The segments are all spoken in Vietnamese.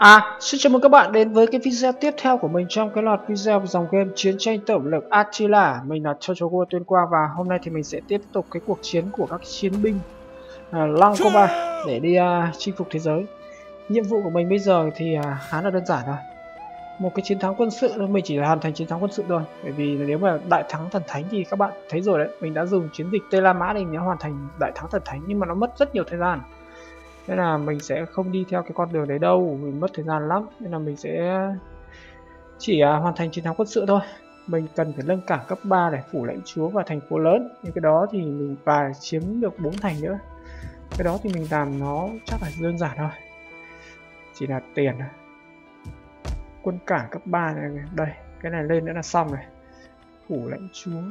À, xin chào mừng các bạn đến với cái video tiếp theo của mình trong cái loạt video về dòng game Chiến tranh tổng lực Attila. Mình là Chochogo Tuyên Quang và hôm nay thì mình sẽ tiếp tục cái cuộc chiến của các chiến binh à, uh, Lankoba để đi uh, chinh phục thế giới. Nhiệm vụ của mình bây giờ thì uh, khá là đơn giản thôi. Một cái chiến thắng quân sự mình chỉ là hoàn thành chiến thắng quân sự thôi. Bởi vì nếu mà đại thắng thần thánh thì các bạn thấy rồi đấy, mình đã dùng chiến dịch Tây La Mã để hoàn thành đại thắng thần thánh nhưng mà nó mất rất nhiều thời gian nên là mình sẽ không đi theo cái con đường đấy đâu mình mất thời gian lắm. Nên là mình sẽ chỉ à, hoàn thành chiến thắng quân sự thôi. Mình cần phải nâng cảng cấp 3 để phủ lãnh chúa và thành phố lớn. Nhưng cái đó thì mình và chiếm được bốn thành nữa. Cái đó thì mình làm nó chắc là đơn giản thôi. Chỉ là tiền quân cảng cấp 3 này đây cái này lên nữa là xong này. Phủ lãnh chúa.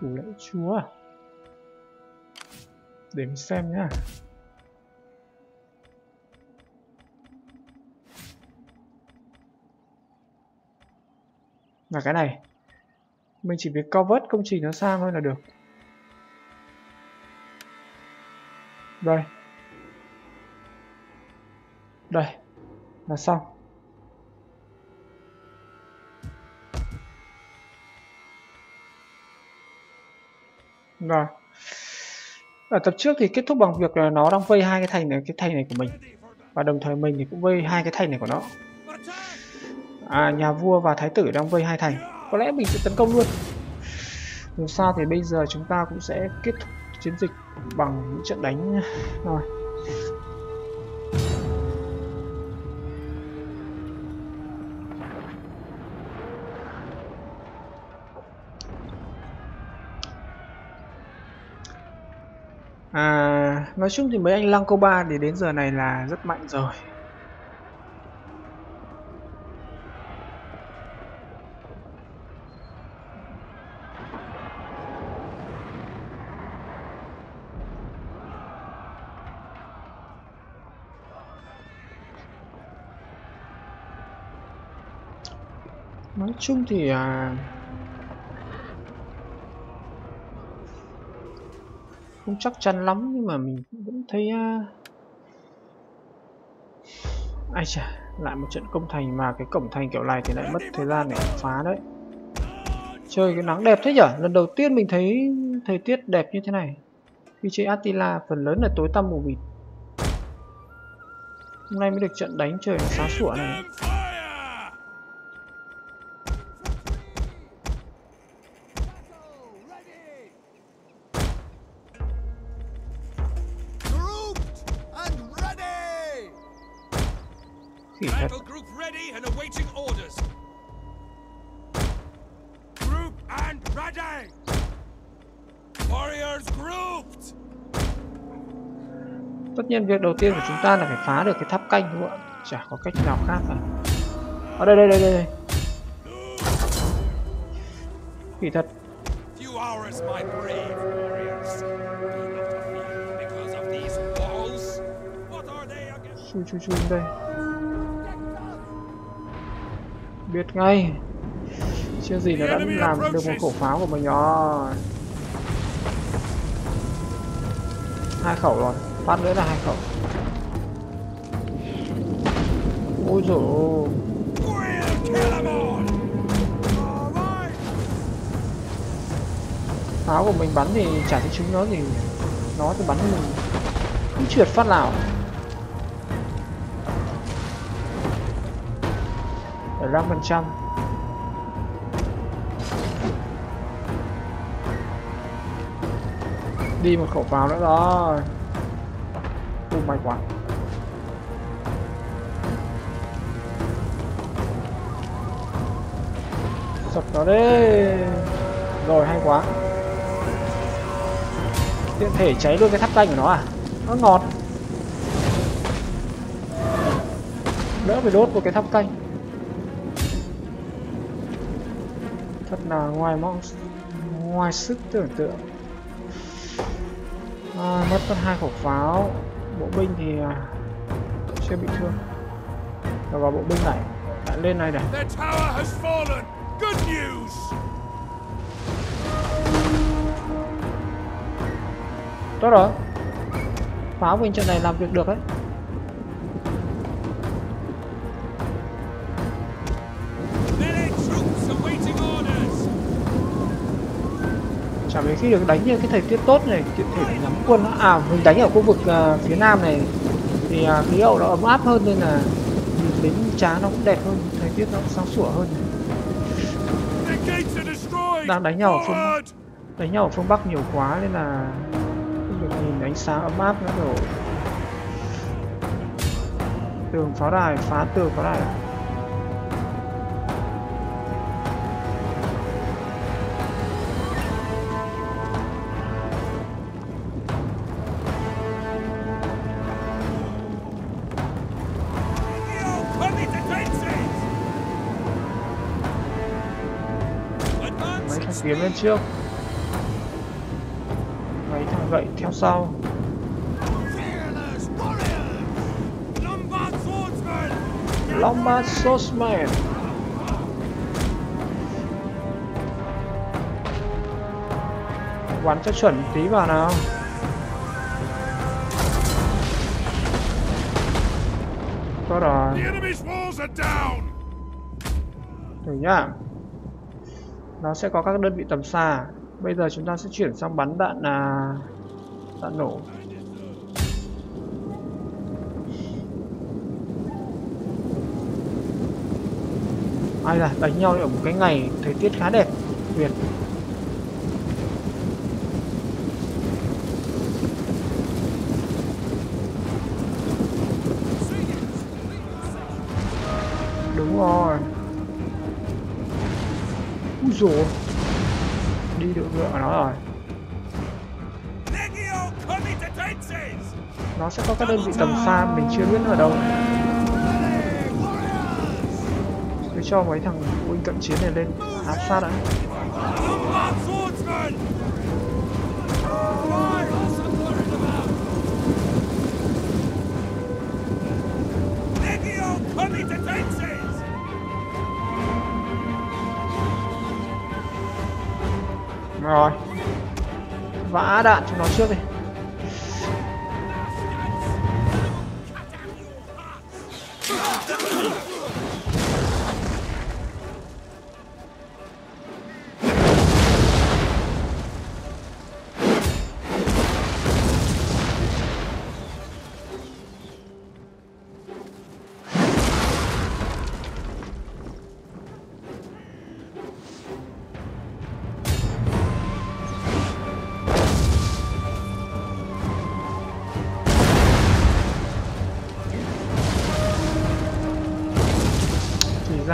Phủ lãnh chúa à? Để mình xem nhá. Là cái này. Mình chỉ việc cover công trình nó sang thôi là được. Đây đây, là xong. Rồi ở tập trước thì kết thúc bằng việc là nó đang vây hai cái thành này, cái thành này của mình. Và đồng thời mình thì cũng vây hai cái thành này của nó. À nhà vua và thái tử đang vây hai thành. Có lẽ mình sẽ tấn công luôn. Dù sao thì bây giờ chúng ta cũng sẽ kết thúc chiến dịch bằng những trận đánh. Rồi. À, nói chung thì mấy anh Lankoba thì đến giờ này là rất mạnh rồi. Nói chung thì à, không chắc chắn lắm, nhưng mà mình vẫn thấy uh... ai chà lại một trận công thành mà cái cổng thành kiểu này thì lại mất thời gian để phá đấy. Trời, cái nắng đẹp thế nhở? Lần đầu tiên mình thấy thời tiết đẹp như thế này. Khi chơi Attila, phần lớn là tối tăm mù mịt. Hôm nay mới được trận đánh trời sáng sủa này. Tất nhiên việc đầu tiên của chúng ta là phải phá được cái tháp canh đúng không ạ? Chả có cách nào khác cả. Ở đây đây đây đây. Khỉ thật. Chui chui chui đây biết ngay chưa gì nó đã làm được một khẩu pháo của mình rồi hai khẩu rồi phát nữa là hai khẩu ôi dồi pháo của mình bắn thì chả thấy chúng nó gì. Nó thì bắn mình không trượt phát nào. 15% đi một khẩu pháo nữa rồi. Oh không may quá sập nó đi. Rồi hay quá. Tiện thể cháy luôn cái tháp canh của nó à? Nó ngọt. Đỡ phải đốt một cái tháp canh. Thật là ngoài mong ngoài sức tưởng tượng. À, mất mất hai khẩu pháo bộ binh thì à, chưa bị thương. Rồi vào bộ binh này lại lên này này. Tốt rồi. Pháo binh trận này làm việc được đấy cảm thấy khi được đánh như cái thời tiết tốt này tiện thể để ngắm quân à mình đánh ở khu vực uh, phía nam này. Thì uh, khí hậu nó ấm áp hơn nên là nhìn đến trá nó cũng đẹp hơn thời tiết nó cũng sáng sủa hơn đang đánh nhau ở phương đánh nhau ở phương bắc nhiều quá nên là không được nhìn ánh sáng ấm áp nó rồi. Tường pháo đài phá tường pháo đài. Tiến lên trước. Mấy thằng gậy theo sau. Lombard Swordsman. Bắn cho chuẩn tí vào nào. Tốt rồi. Thử nhá nó sẽ có các đơn vị tầm xa. Bây giờ chúng ta sẽ chuyển sang bắn đạn à, đạn nổ. Ai là đánh nhau ở một cái ngày thời tiết khá đẹp tuyệt. Rồi Đi được ngựa của nó rồi. Nó sẽ có các đơn vị tầm xa mình chưa biết ở đâu. Cứ cho mấy thằng quân cận chiến này lên. Áp sát đã. Rồi. Vã đạn cho nó trước đi.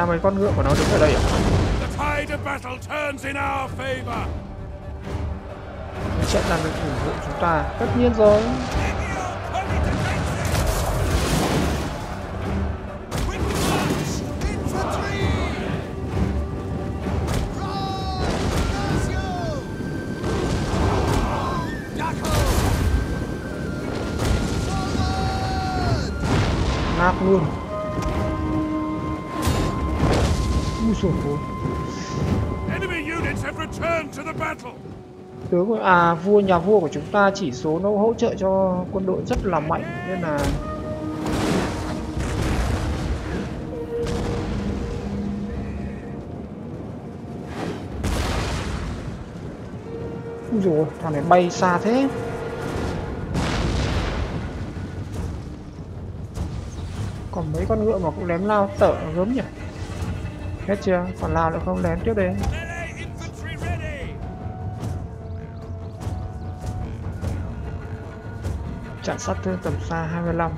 Ra mấy con ngựa của nó đứng ở đây à? Trận làm được ủng hộ chúng ta, tất nhiên rồi. nát luôn à vua nhà vua của chúng ta chỉ số nó hỗ trợ cho quân đội rất là mạnh, nên là dù thằng này bay xa thế. Còn mấy con ngựa mà cũng lém lao tở gớm nhỉ? Hết chưa? Còn lao nữa không? Lén tiếp đây Chặn sát thương tầm xa 25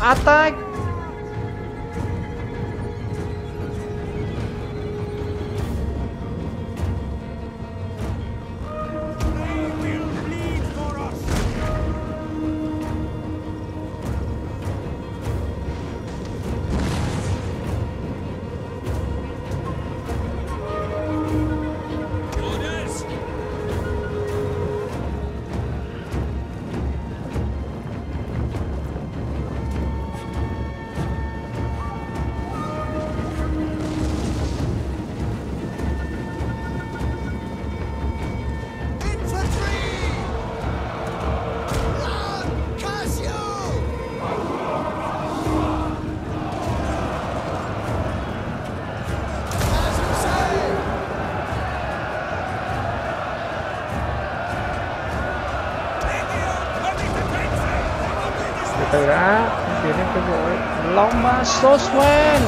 Attack! Long ba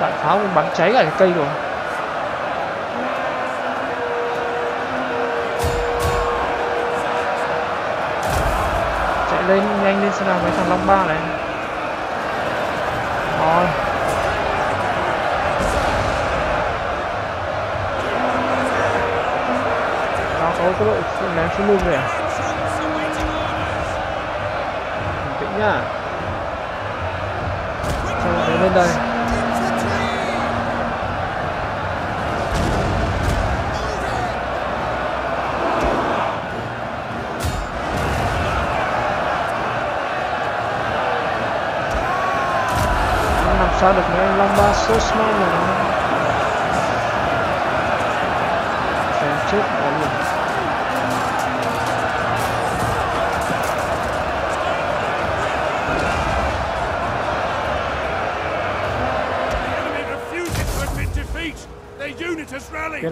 đạn pháo bắn cháy cả cái cây rồi. Đội ném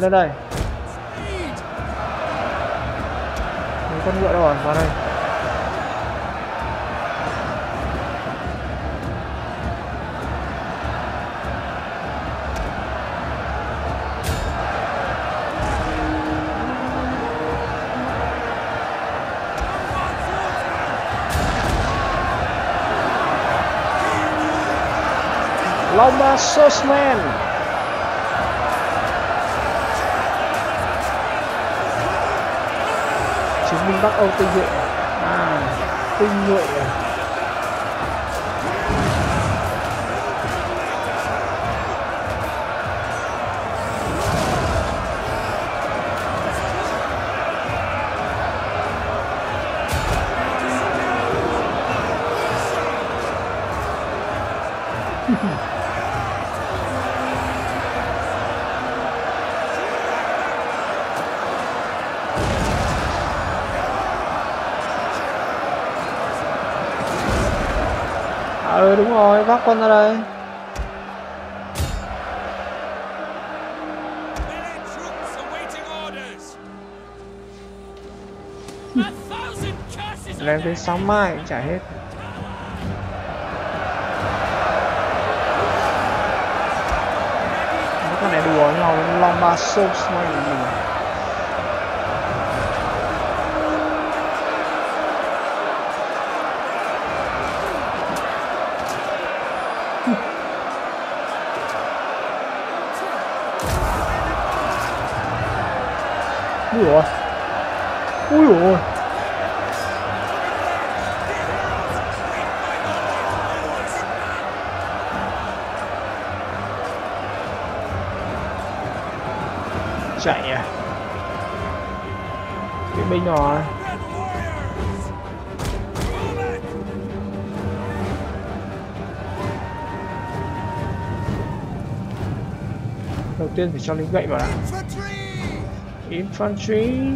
tiến lên đây. Mấy con ngựa đâu rồi vào đây. Lomba Sosman. Bắc Âu tinh nhuệ. À. Tinh nhuệ sóc quân ra đây lên tới sáu mai cũng chả hết. Mấy con này đùa nhau long ba sâu xoay mình. Ui dồi Ui dồi Chạy à? Cái binh nhỏ. À? Đầu tiên phải cho lính gậy vào đã. Infantry.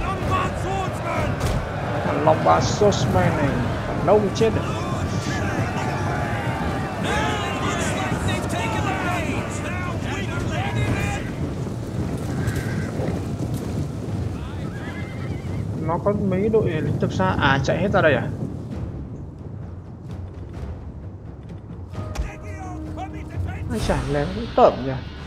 Lombard. Thằng Long Ba Swordsman này, thằng đâu mà chết được Nó có mấy đội lính tập xa À chạy hết ra đây à Ai chả lén cũng tởm nhỉ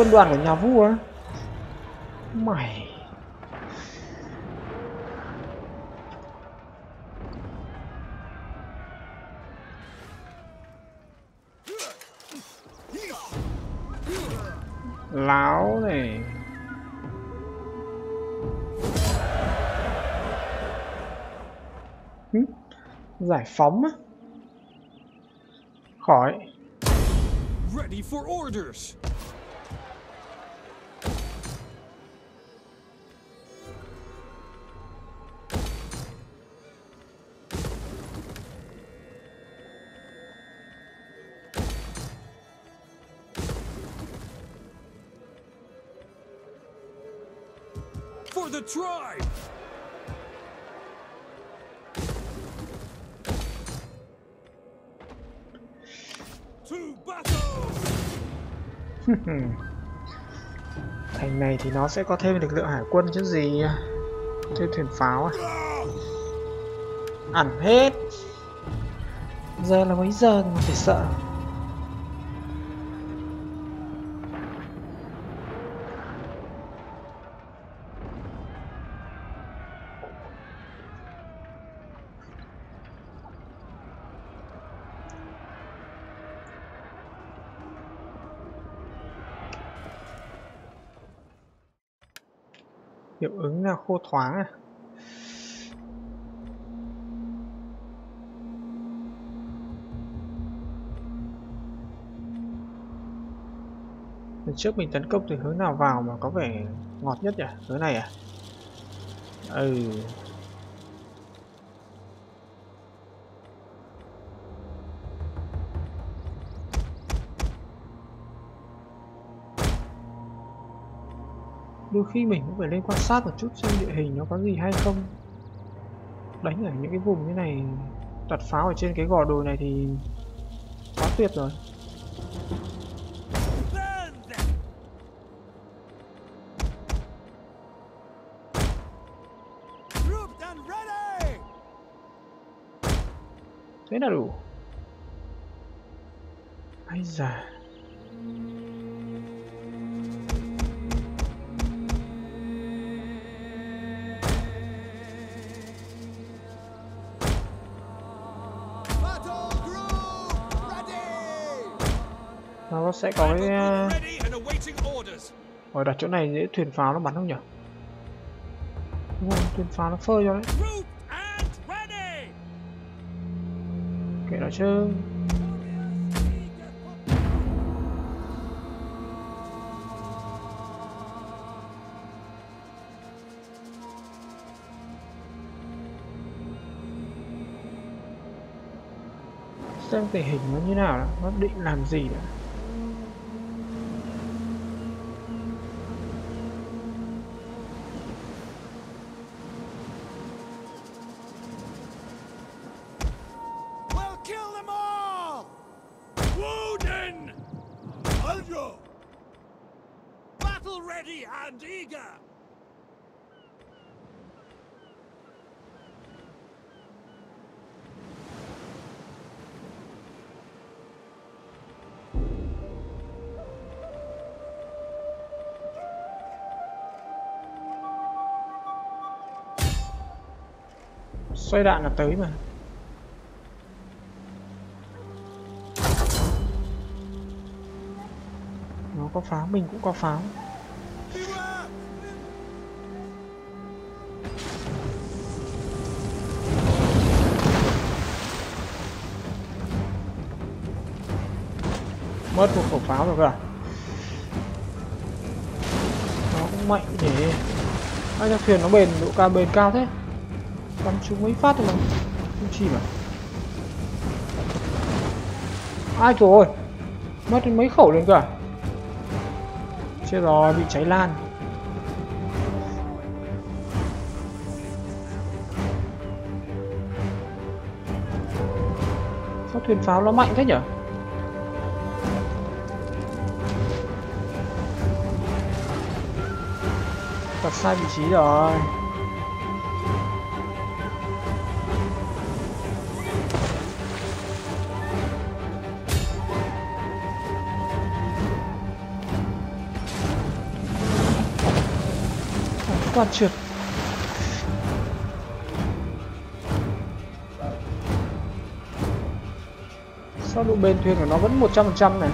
quân đoàn của nhà vua. Mày. Láo này. Hứ? giải phóng á? Khỏi. Ready for orders. Try. To battle! thành này thì nó sẽ có thêm lực lượng hải quân chứ gì thêm thuyền pháo à ăn hết giờ là mấy giờ mà phải sợ hiệu ứng là khô thoáng à Lần trước mình tấn công từ hướng nào vào mà có vẻ ngọt nhất nhỉ? Hướng này à? Ừ. Đôi khi mình cũng phải lên quan sát một chút xem địa hình nó có gì hay không. Đánh ở những cái vùng như này Đặt pháo ở trên cái gò đồi này thì quá tuyệt rồi. Thế là đủ. Ai già. Nó sẽ có cái ờ, ở đặt chỗ này dễ thuyền pháo nó bắn không nhỉ đúng rồi thuyền pháo nó phơi cho đấy. Kệ nó chứ. Xem tình hình nó như nào đã. Nó định làm gì đã xoay đạn là tới mà. Nó có pháo, mình cũng có pháo. Mất một khẩu pháo rồi cơ à? Nó cũng mạnh để ai cho thuyền nó bền độ cao bền cao thế bắn chúng mấy phát rồi, mà. Không chìm à? Ai trời ơi mất mấy khẩu lên cả, à? chết rồi bị cháy lan. Sao thuyền pháo nó mạnh thế nhở? Đặt sai vị trí rồi. Toàn trượt sao độ bền thuyền của nó vẫn 100% này?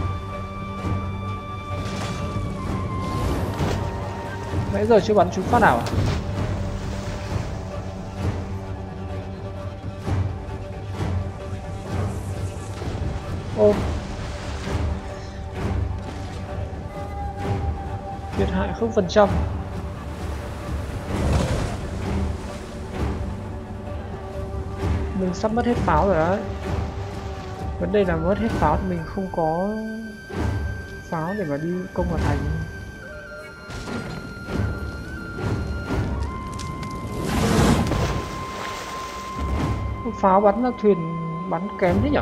Nãy giờ chưa bắn chúng phát nào à? Ô. Thiệt hại không phần trăm. Sắp mất hết pháo rồi đấy. Vấn đề là mất hết pháo thì mình không có pháo để mà đi công vào thành. Pháo bắn là thuyền bắn kém thế nhỉ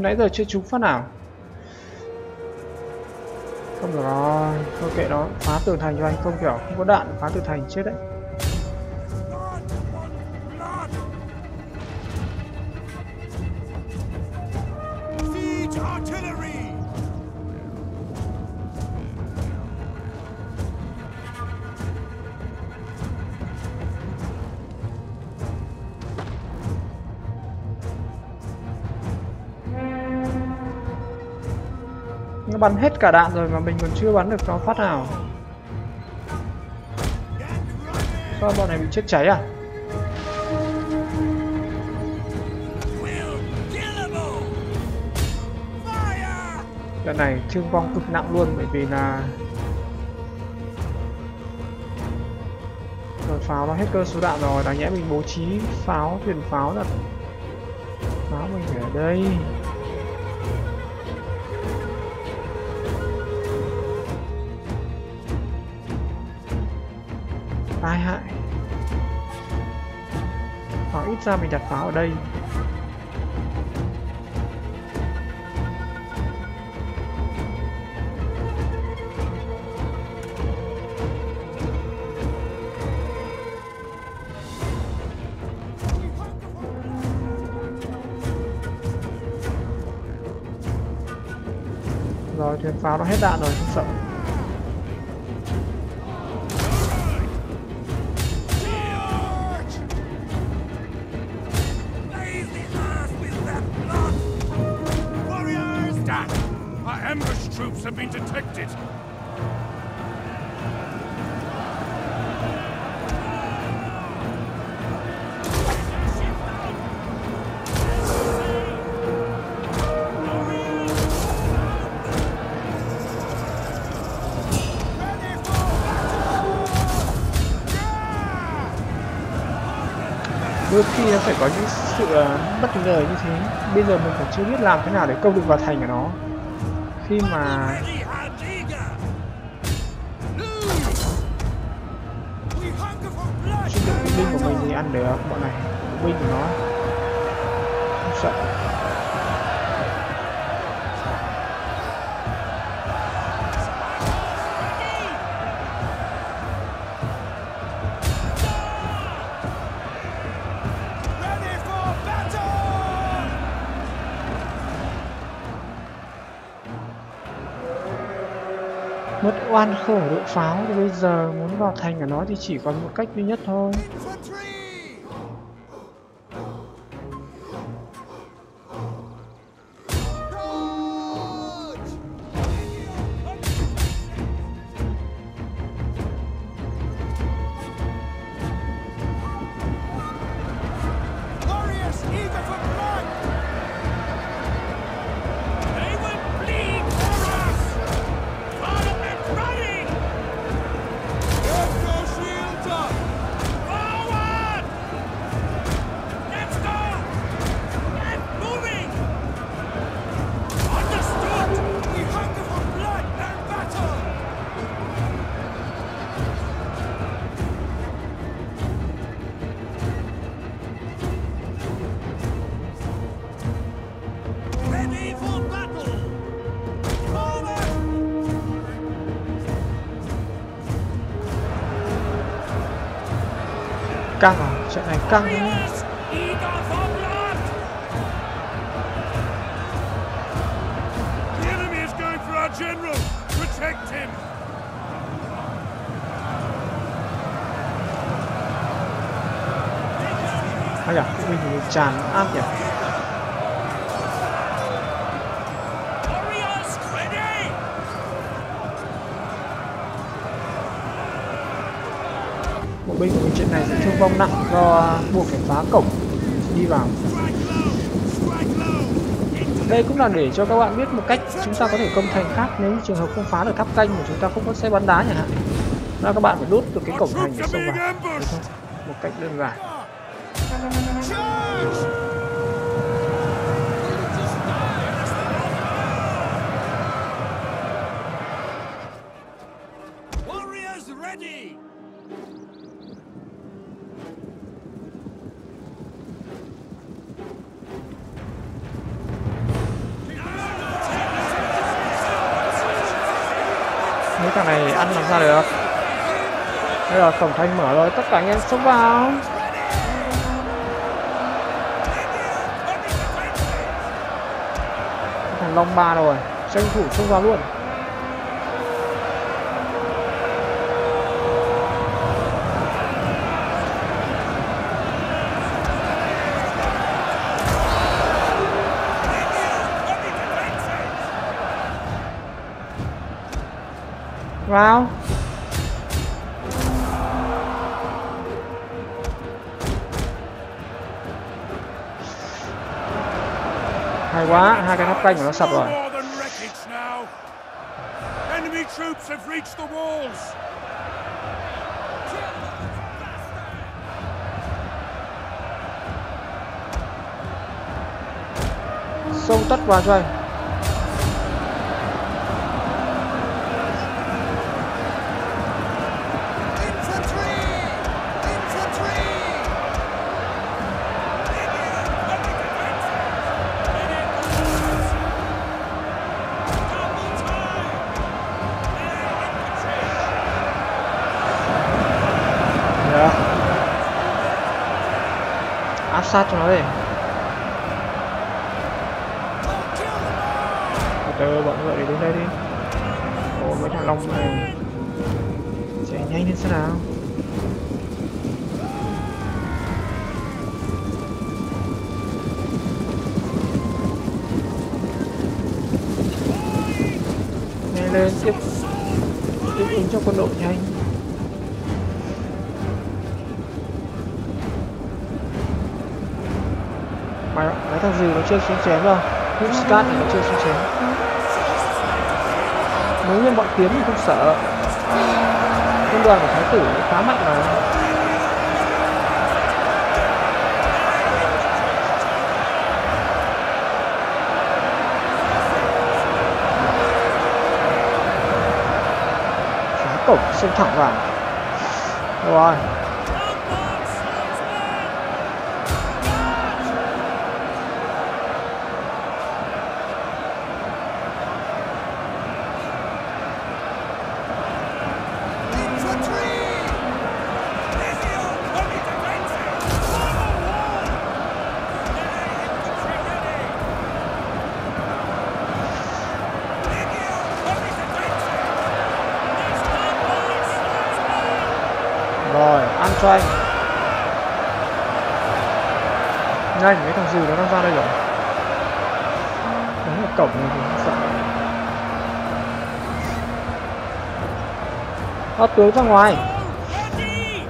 từ nãy giờ chưa trúng phát nào. Không được rồi. Thôi kệ nó. Phá tường thành cho anh, không kiểu, không có đạn, phá tường thành chết đấy. Bắn hết cả đạn rồi mà mình còn chưa bắn được nó phát nào. Sao bọn này bị chết cháy à? Trận này thương vong cực nặng luôn bởi vì là rồi pháo nó hết cơ số đạn rồi, đáng nhẽ mình bố trí pháo, thuyền pháo là pháo mình ở đây. Rút ra mình đặt pháo ở đây. Rồi thuyền pháo nó hết đạn rồi, không sợ. Have been detected! đôi khi nó phải có những sự ờ, bất ngờ như thế bây giờ mình còn chưa biết làm thế nào để câu được vào thành của nó khi mà Ready and binh của mình thì ăn được, bọn này binh của nó. Không sợ. Oan khổ đội pháo. Thì bây giờ muốn vào thành của nó thì chỉ còn một cách duy nhất thôi. Him. hay à mình tràn áp nhỉ? Bộ binh của mình trận này sẽ thương vong nặng do cổng. Đi vào. Đây cũng là để cho các bạn biết một cách chúng ta có thể công thành khác. Nếu trường hợp không phá được tháp canh mà chúng ta không có xe bắn đá chẳng hạn là các bạn phải đốt được cái cổng thành để xông vào. Một cách đơn giản ra được? Bây giờ cổng thành mở rồi, tất cả anh em xông vào. Thằng long ba rồi, tranh thủ xông vào luôn. Vào. Quá hai cái tháp canh của nó sập rồi more than wreckage now. Enemy troops have reached the walls. xông tất vào cho anh sát cho nó đi từ bọn bọn đi đến đây đi. Ôi mấy thằng long này. Chạy nhanh lên xem nào. Nhanh lên, tiếp tiếp ứng cho quân đội nhanh. Thằng gì nó chưa xuống chém đâu. Hút Scat thì nó chưa xuống chém nếu như bọn kiếm thì không sợ. Quân đoàn của thái tử khá mạnh mà. Phá cổng xông thẳng vào. Rồi. Nó tướng ra ngoài Ready!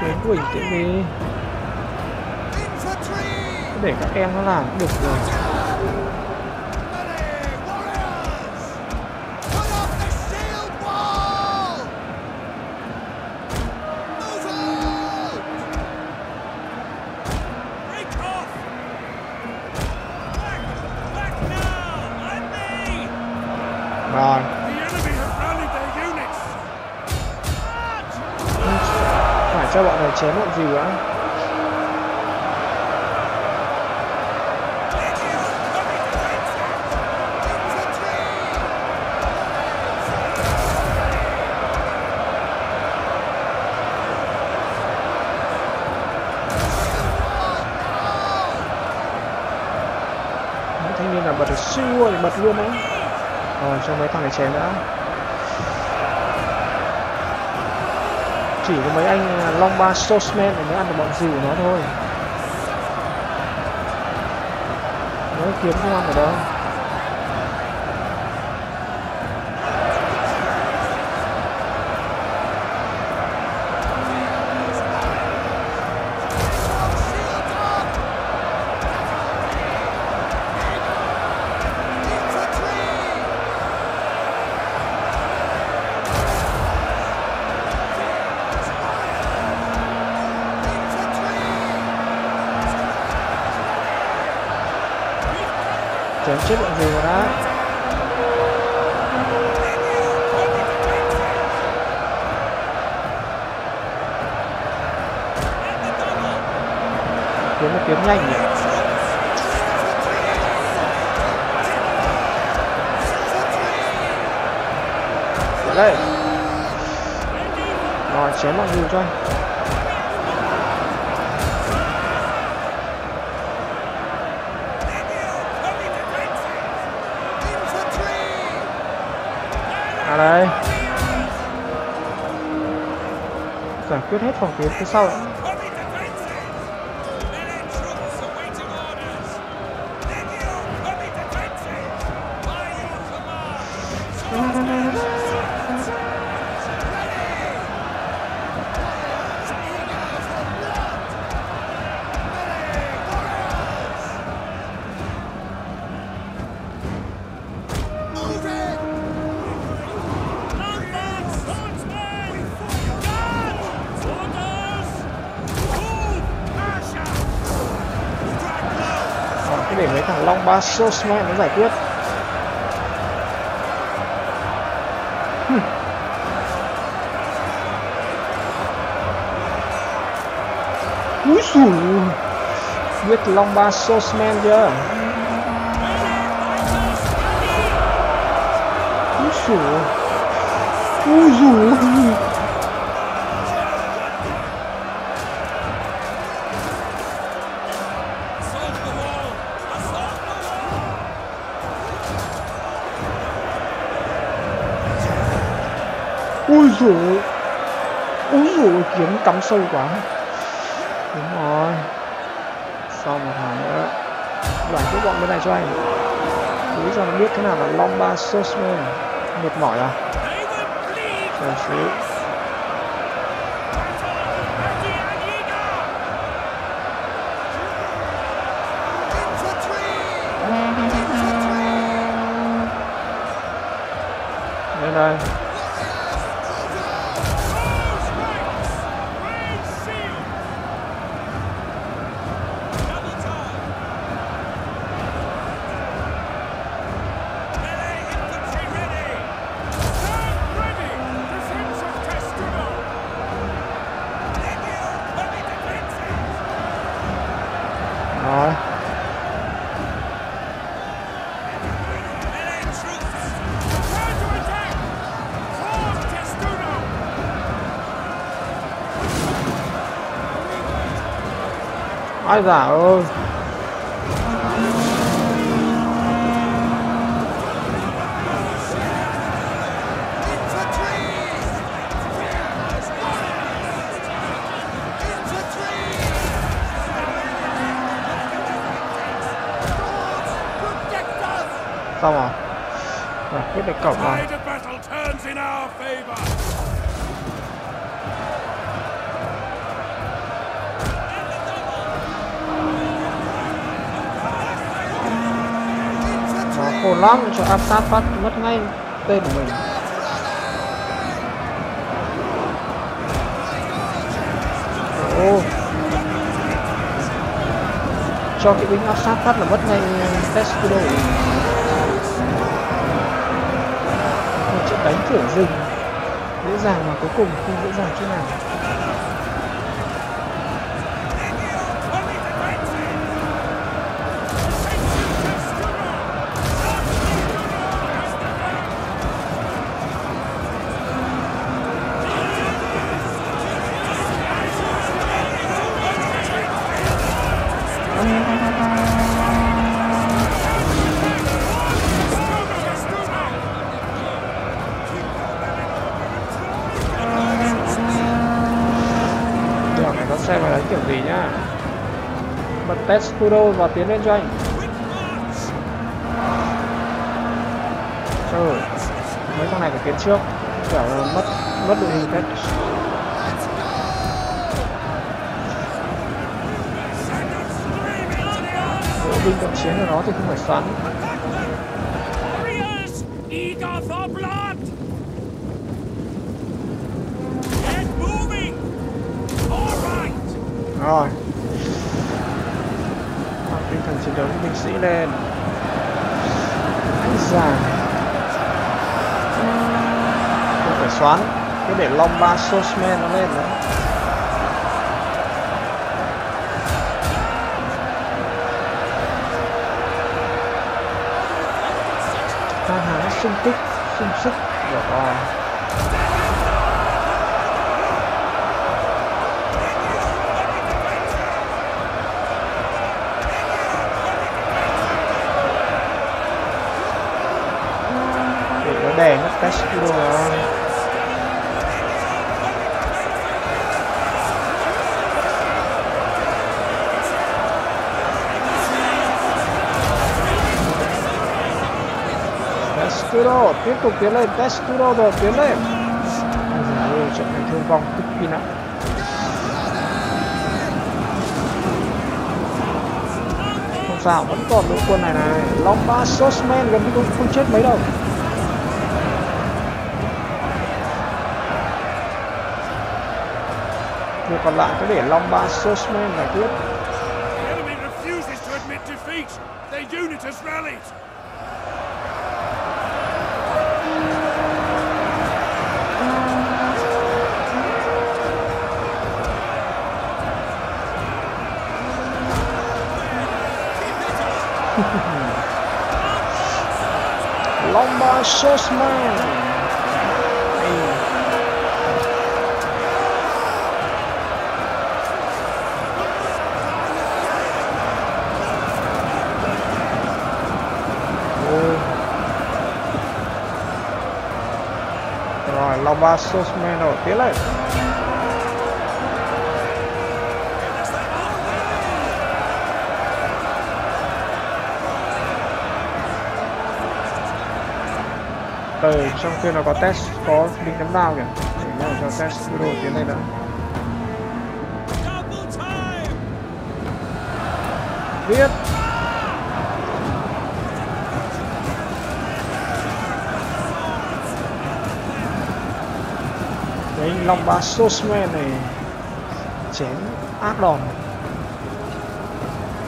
Chuyến của bình tĩnh đi để các em nó làm được rồi chén đã. Chỉ có mấy anh à, long ba sosman này mới ăn được bọn gì của nó thôi. Nó kiếm không ăn ở đâu? Quyết hết phòng tuyến phía sau Rồi, thằng long ba sosman nó giải quyết. Hừm. Úi xùi Biết long ba sosman chưa? Úi xùi Úi dồi úi dồi kiếm cắm sâu quá. Đúng rồi. Sau một thằng nữa. Giải quyết bọn bên này cho anh. Bây cho nó biết thế nào là Long Ba Sosman Mệt mỏi à? Rồi chú. Lên đây. Vãi giả ơi Xong rồi. Rồi quyết được cổng rồi Nó khổ lắm, cho áp sát phát mất ngay tên của mình. Ồ. Cho cái binh áp sát phát là mất ngay Testudo Một trận đánh kiểu rừng. Dễ dàng mà cuối cùng không dễ dàng chút nào. Testudo và tiến lên cho anh Trời ơi, mấy con này phải tiến trước. Kiểu là mất mất đội hình test. bộ binh cận chiến của nó thì không phải xoắn. Rồi eager for blood! Get moving! All right! rồi tăng tinh thần chiến đấu của binh sĩ lên. Ây không phải xoắn. Cứ để Lomba Swordsman nó lên đấy. Ta hà nó sung kích, sung sức rồi nó đè mất tiếp tục tiến lên Testudo rồi tiến lên. Ôi trận này thương vong cực kỳ nặng. Không sao vẫn còn đội quân này này. Lombard Sosman, gần như không không chết mấy đâu. Việc còn lại cứ để Lombard Swordsman giải quyết The enemy pasos menos Swordsman từ trong kia nó có test có binh nắm đao kìa. Để nhau cho test video tiến lên nữa biết. Đấy long ba sosman này chém ác đòn.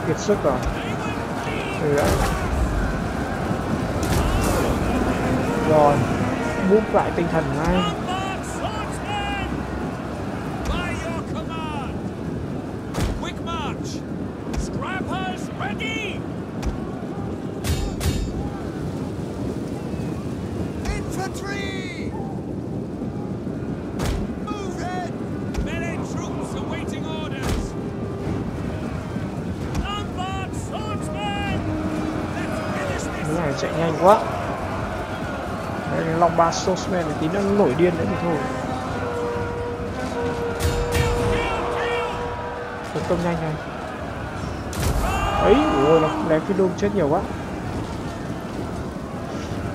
Kiệt sức rồi. Ừ rồi buông lại tinh thần ngay Lombard swordsmen! By your command! Quick march! Scrappers ready! Infantry! Move in! Melee troops awaiting orders! Lombard swordsmen! Let's finish cái this! này chạy nhanh quá đây cái sosman này tí nó nổi điên đấy thì thôi. Tấn công nhanh này. Ấy, ôi, nó ném phi đôm chết nhiều quá.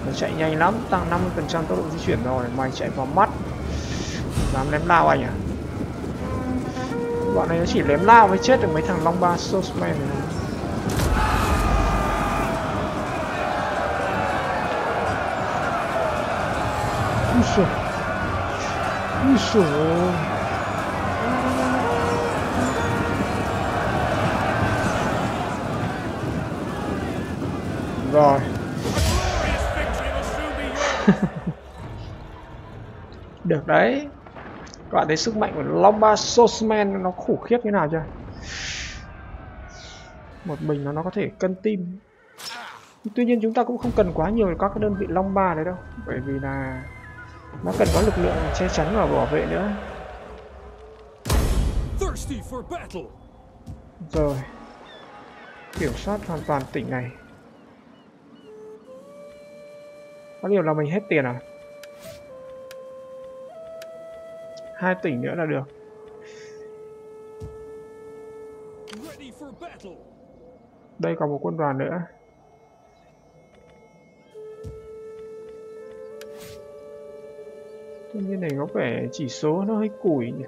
Nó chạy nhanh lắm, tăng 50 phần trăm tốc độ di chuyển rồi, mày chạy vào mắt. Dám ném lao anh à? Bọn này nó chỉ ném lao mới chết được mấy thằng long ba sosman này. Isso. Isso. Úi. Rồi Được đấy Các bạn thấy sức mạnh của Lomba Sosman nó khủng khiếp như nào chưa Một mình nó nó có thể cân tim Tuy nhiên chúng ta cũng không cần quá nhiều các cái đơn vị Lomba đấy đâu Bởi vì là nó cần có lực lượng che chắn và bảo vệ nữa! Rồi. Kiểm soát hoàn toàn tỉnh này. Có điều là mình hết tiền à? Hai tỉnh nữa là được. Đây còn một quân đoàn nữa như nhiên này có vẻ chỉ số nó hơi củi nhỉ?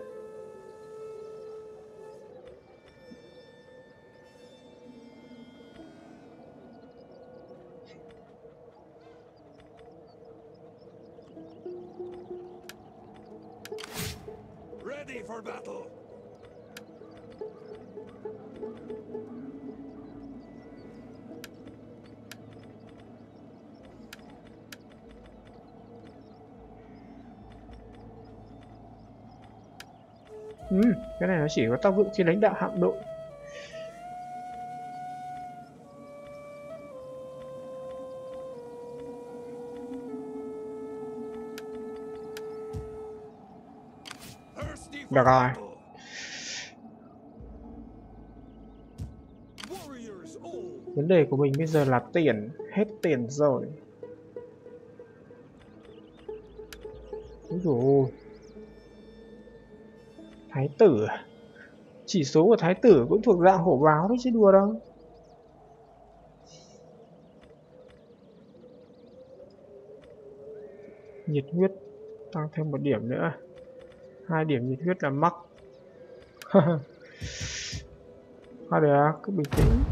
Chỉ có tác dụng khi lãnh đạo hạm đội Được rồi. vấn đề của mình bây giờ là tiền, hết tiền rồi Úi dồi ôi. Thái tử à? Chỉ số của thái tử cũng thuộc dạng hổ báo đấy chứ đùa đâu. Nhiệt huyết tăng thêm một điểm nữa. Hai điểm nhiệt huyết là mắc. Thôi được, cứ bình tĩnh.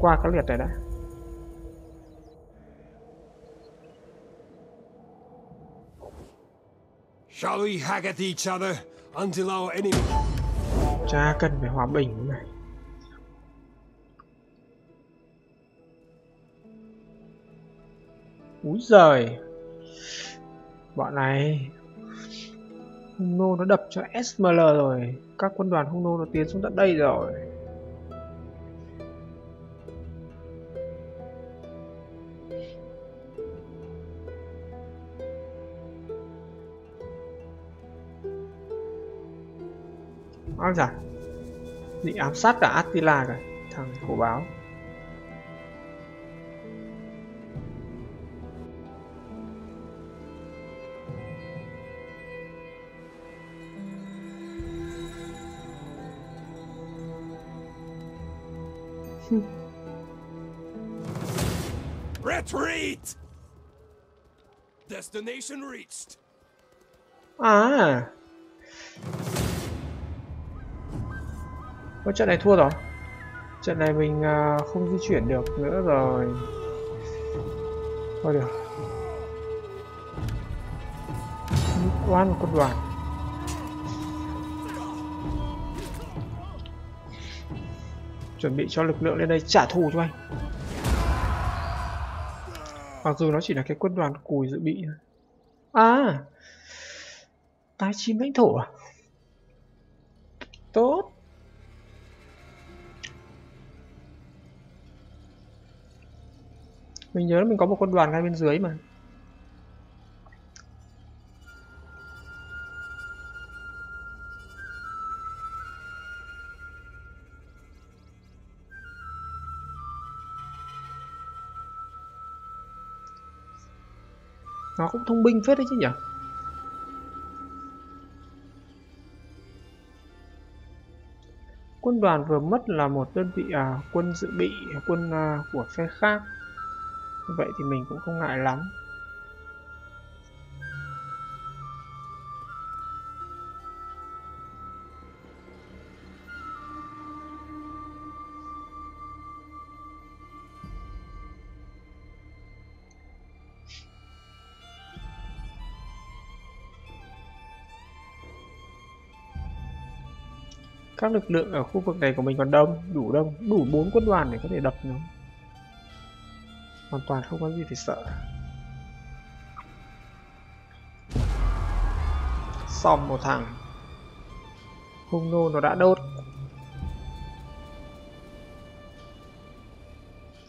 Qua cái liệt này đã. Shall we hack at each other until our enemy cha cần phải hòa bình này. úi giời. Bọn này hung nô nó đập cho sml rồi. Các quân đoàn hung nô nó tiến xuống tận đây rồi. Ôi giời Định ám sát cả Attila cả Thằng khổ báo retreat? Destination reached. À có trận này thua rồi. Trận này mình à, không di chuyển được nữa rồi. Thôi được. Oan một quân đoàn Chuẩn bị cho lực lượng lên đây trả thù cho anh. Mặc dù nó chỉ là cái quân đoàn cùi dự bị. À Tái chiếm lãnh thổ à? Mình nhớ là mình có một quân đoàn ngay bên dưới mà. Nó cũng thông minh phết đấy chứ nhỉ? Quân đoàn vừa mất là một đơn vị à, quân dự bị, à, quân à, của phe khác vậy thì mình cũng không ngại lắm Các lực lượng ở khu vực này của mình còn đông, đủ đông, đủ bốn quân đoàn để có thể đập nó. Hoàn toàn không có gì phải sợ. Xong một thằng. Hung nô nó đã đốt.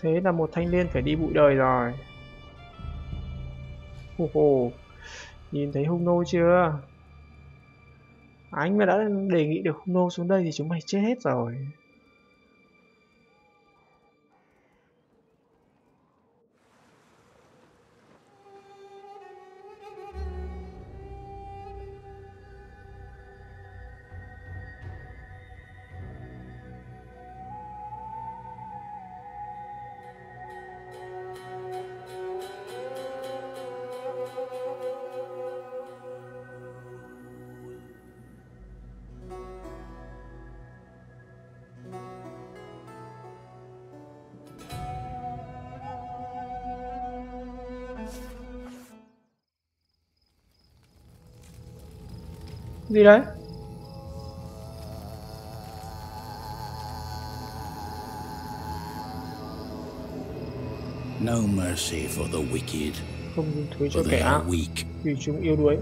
Thế là một thanh niên phải đi bụi đời rồi. Hù hù. Nhìn thấy hung nô chưa? Anh mà đã đề nghị được hung nô xuống đây thì chúng mày chết hết rồi. Gì đấy? No mercy for the wicked, không dung thứ cho kẻ ác are weak. vì chúng yếu đuối.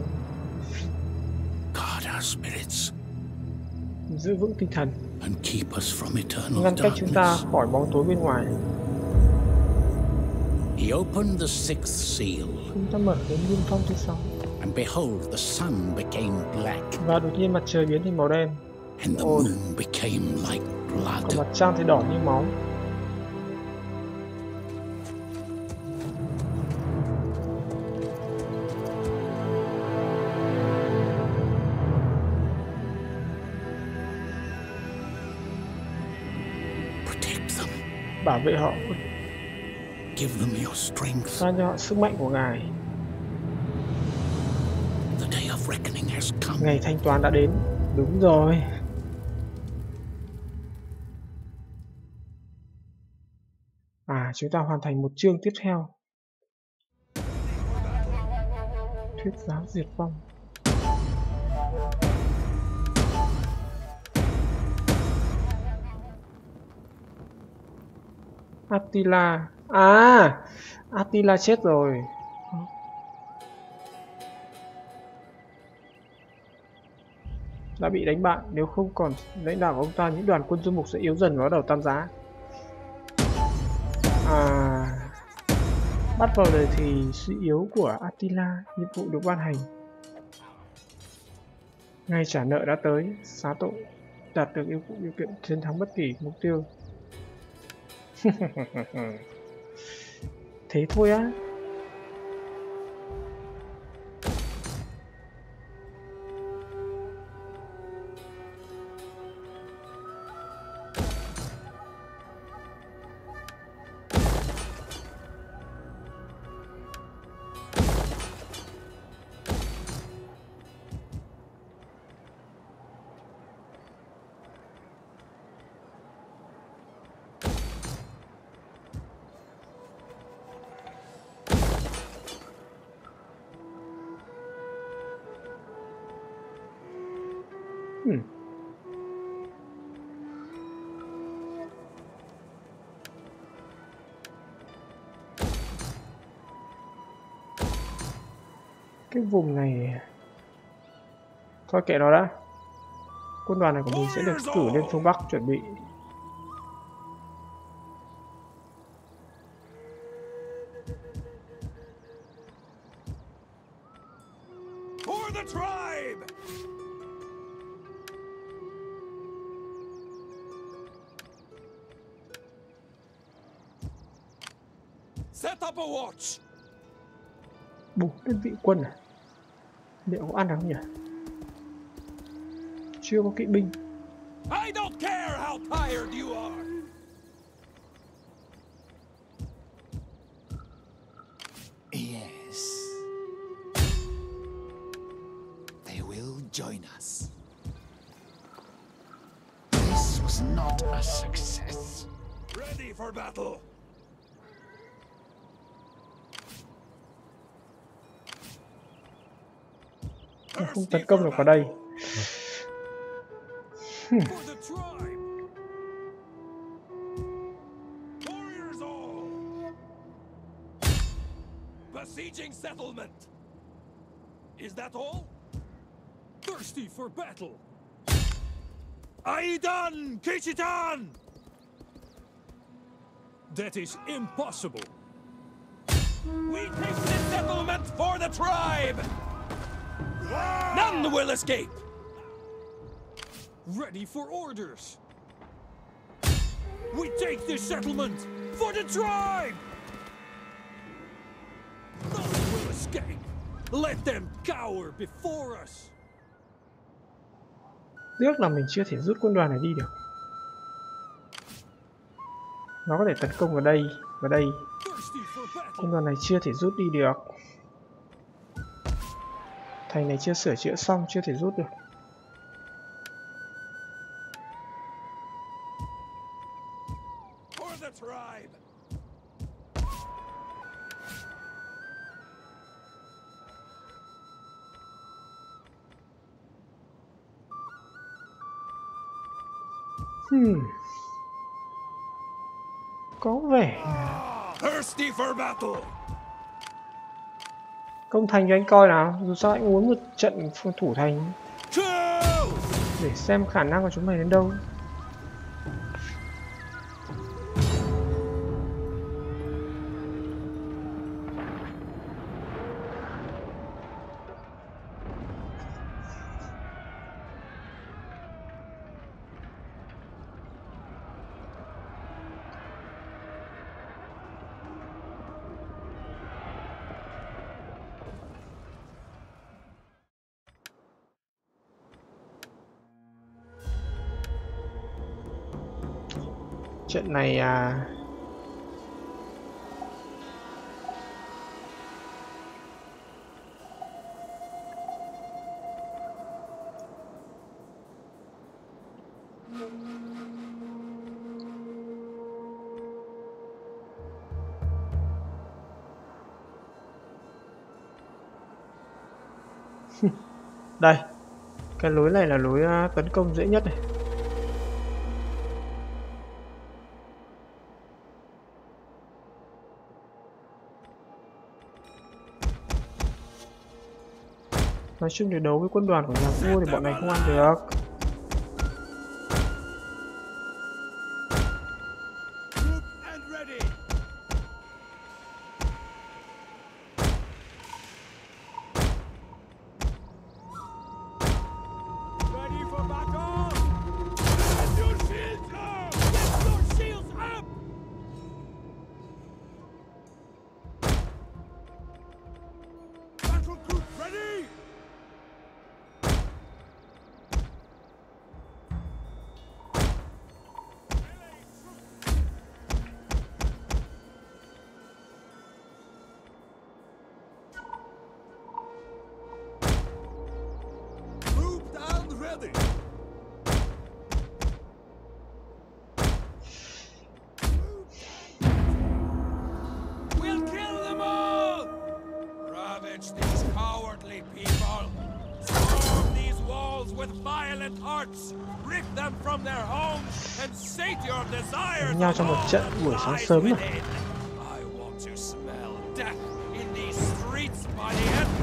Guard our spirits. Giữ vững tinh thần. And keep us from eternal ngăn cách chúng ta khỏi bóng tối bên ngoài. He opened the sixth seal, chúng ta mở đến niêm phong thứ sáu and behold, the sun became black, và đột nhiên mặt trời biến thành màu đen and the moon became like còn blood. mặt trăng thì đỏ như máu Protect them. bảo vệ họ Give them your strength. ban cho họ sức mạnh của ngài ngày thanh toán đã đến. Đúng rồi. À chúng ta hoàn thành một chương tiếp theo. Thuyết giáo diệt vong. Attila. À Attila chết rồi. Đã bị đánh bại. Nếu không còn lãnh đạo của ông ta, những đoàn quân du mục sẽ yếu dần và bắt đầu tan giá. À bắt vào đời thì sự yếu của Attila, nhiệm vụ được ban hành. Ngày trả nợ đã tới, xá tội đạt được yêu cụ điều kiện chiến thắng bất kỳ mục tiêu. Thế thôi á. Vùng này. Thôi kệ nó đã. Quân đoàn này của mình sẽ được cử lên phương Bắc chuẩn bị. Có ăn được không nhỉ? Chưa có kỵ binh. Tấn công được vào đây all! Besieging settlement! Is that all? Thirsty for battle! Aidan Kishitan! That is impossible. We take this settlement for the tribe! None will escape! Ready for orders. We take this settlement for the tribe! None will escape. Let them cower before us. tiếc là mình chưa thể rút quân đoàn này đi được nó có thể tấn công vào đây vào đây quân đoàn này chưa thể rút đi được thành này chưa sửa chữa xong chưa thể rút được Hmm. Có vẻ... Thirsty for battle! Công thành cho anh coi nào. Dù sao anh muốn một trận phương thủ thành. Để xem khả năng của chúng mày đến đâu này à. Đây cái lối này là lối à, tấn công dễ nhất này. Nói chung để đấu với quân đoàn của nhà vua thì bọn này không ăn được.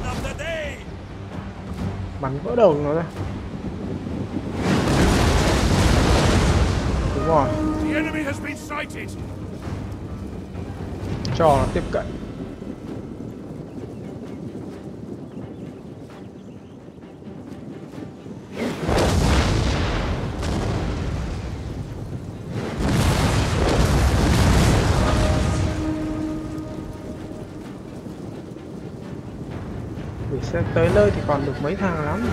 Of the day! bắn vỡ đầu nó ra. Đúng rồi. Nó tiếp cận tới nơi thì còn được mấy thằng lắm.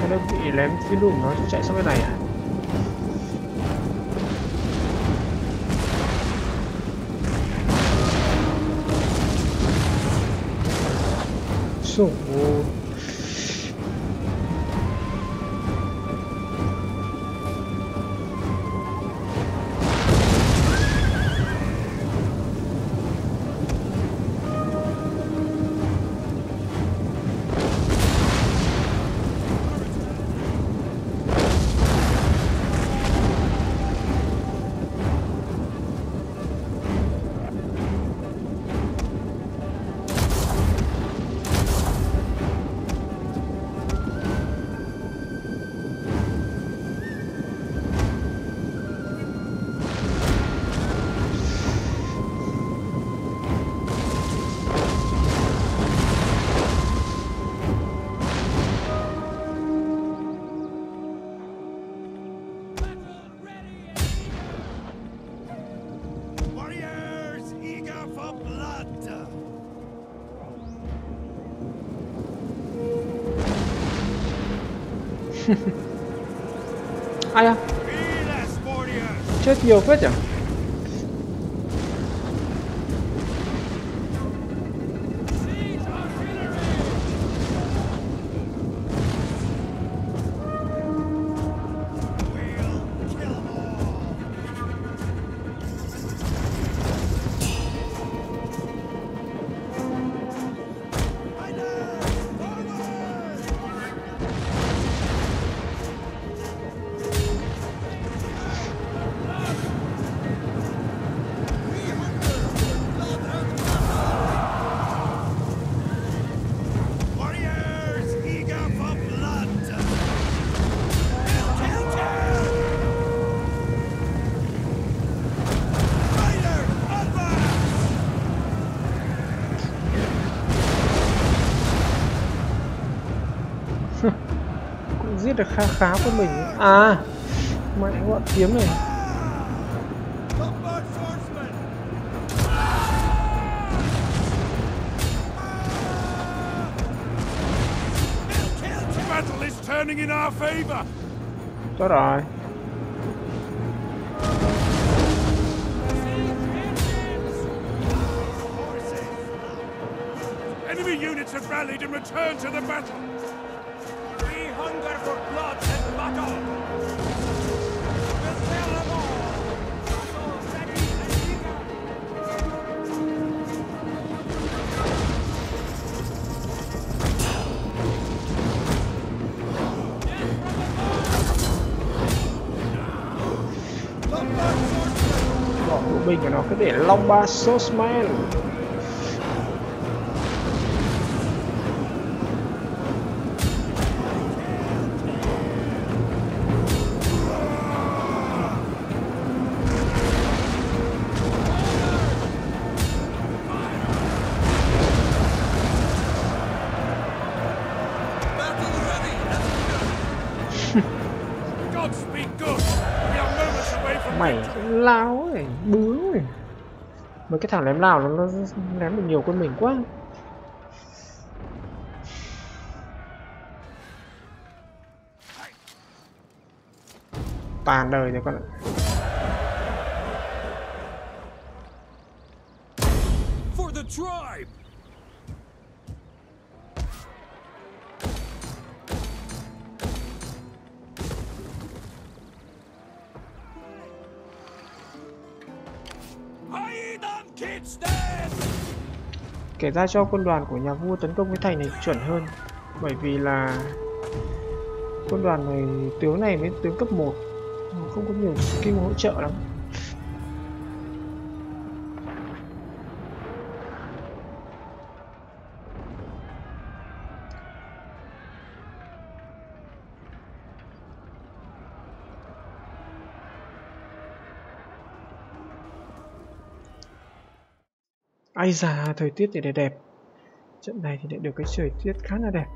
Cái đơn vị lém phi đường nó chạy sang bên này à? Ai à Be less warriors! chết được khá khá của mình à mẹ gọn kiếm này The battle is turning in our favor! tốt rồi Enemy units have rallied and returned to the battle! Nó cứ cái thằng ném nào nó, nó ném được nhiều quân mình quá. Tàn đời rồi con ạ. Kể ra cho quân đoàn của nhà vua tấn công cái thành này chuẩn hơn. Bởi vì là quân đoàn này, tướng này mới tướng cấp 1 không có nhiều skill hỗ trợ lắm. Ai già thời tiết thì đẹp đẹp. Trận này thì lại được cái trời tiết khá là đẹp.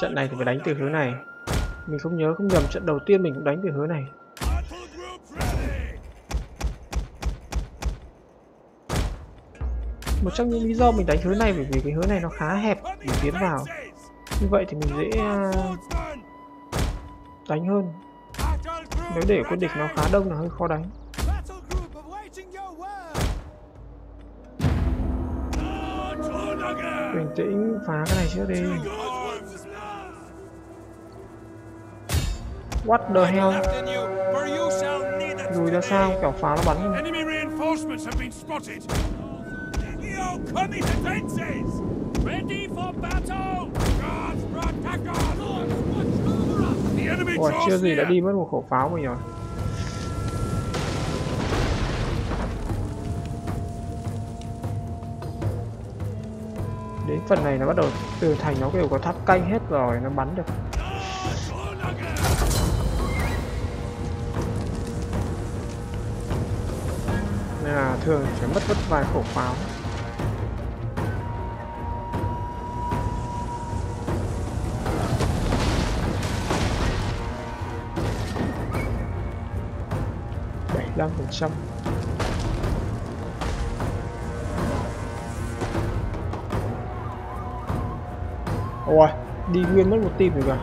Trận này thì phải đánh từ hướng này. Mình không nhớ, không nhầm, trận đầu tiên mình cũng đánh từ hướng này. Battle group ready! Một trong những lý do mình đánh hướng này bởi vì cái hướng này nó khá hẹp để tiến vào. Như vậy thì mình dễ à, đánh hơn. Nếu để quân địch nó khá đông là hơi khó đánh. Bình tĩnh phá cái này trước đi. What the hell? Lùi ra sao? Kẻo phá nó bắn. Legio come defenses! Ready for battle! Guards, protect us! The enemy Ôi, chưa gì đã đi mất một khẩu pháo mình rồi. Đến phần này nó bắt đầu từ thành nó đều có tháp canh hết rồi, nó bắn được. Nên là thường phải mất mất vài khẩu pháo. Bảy trăm ôi, đi nguyên mất một tim rồi kìa.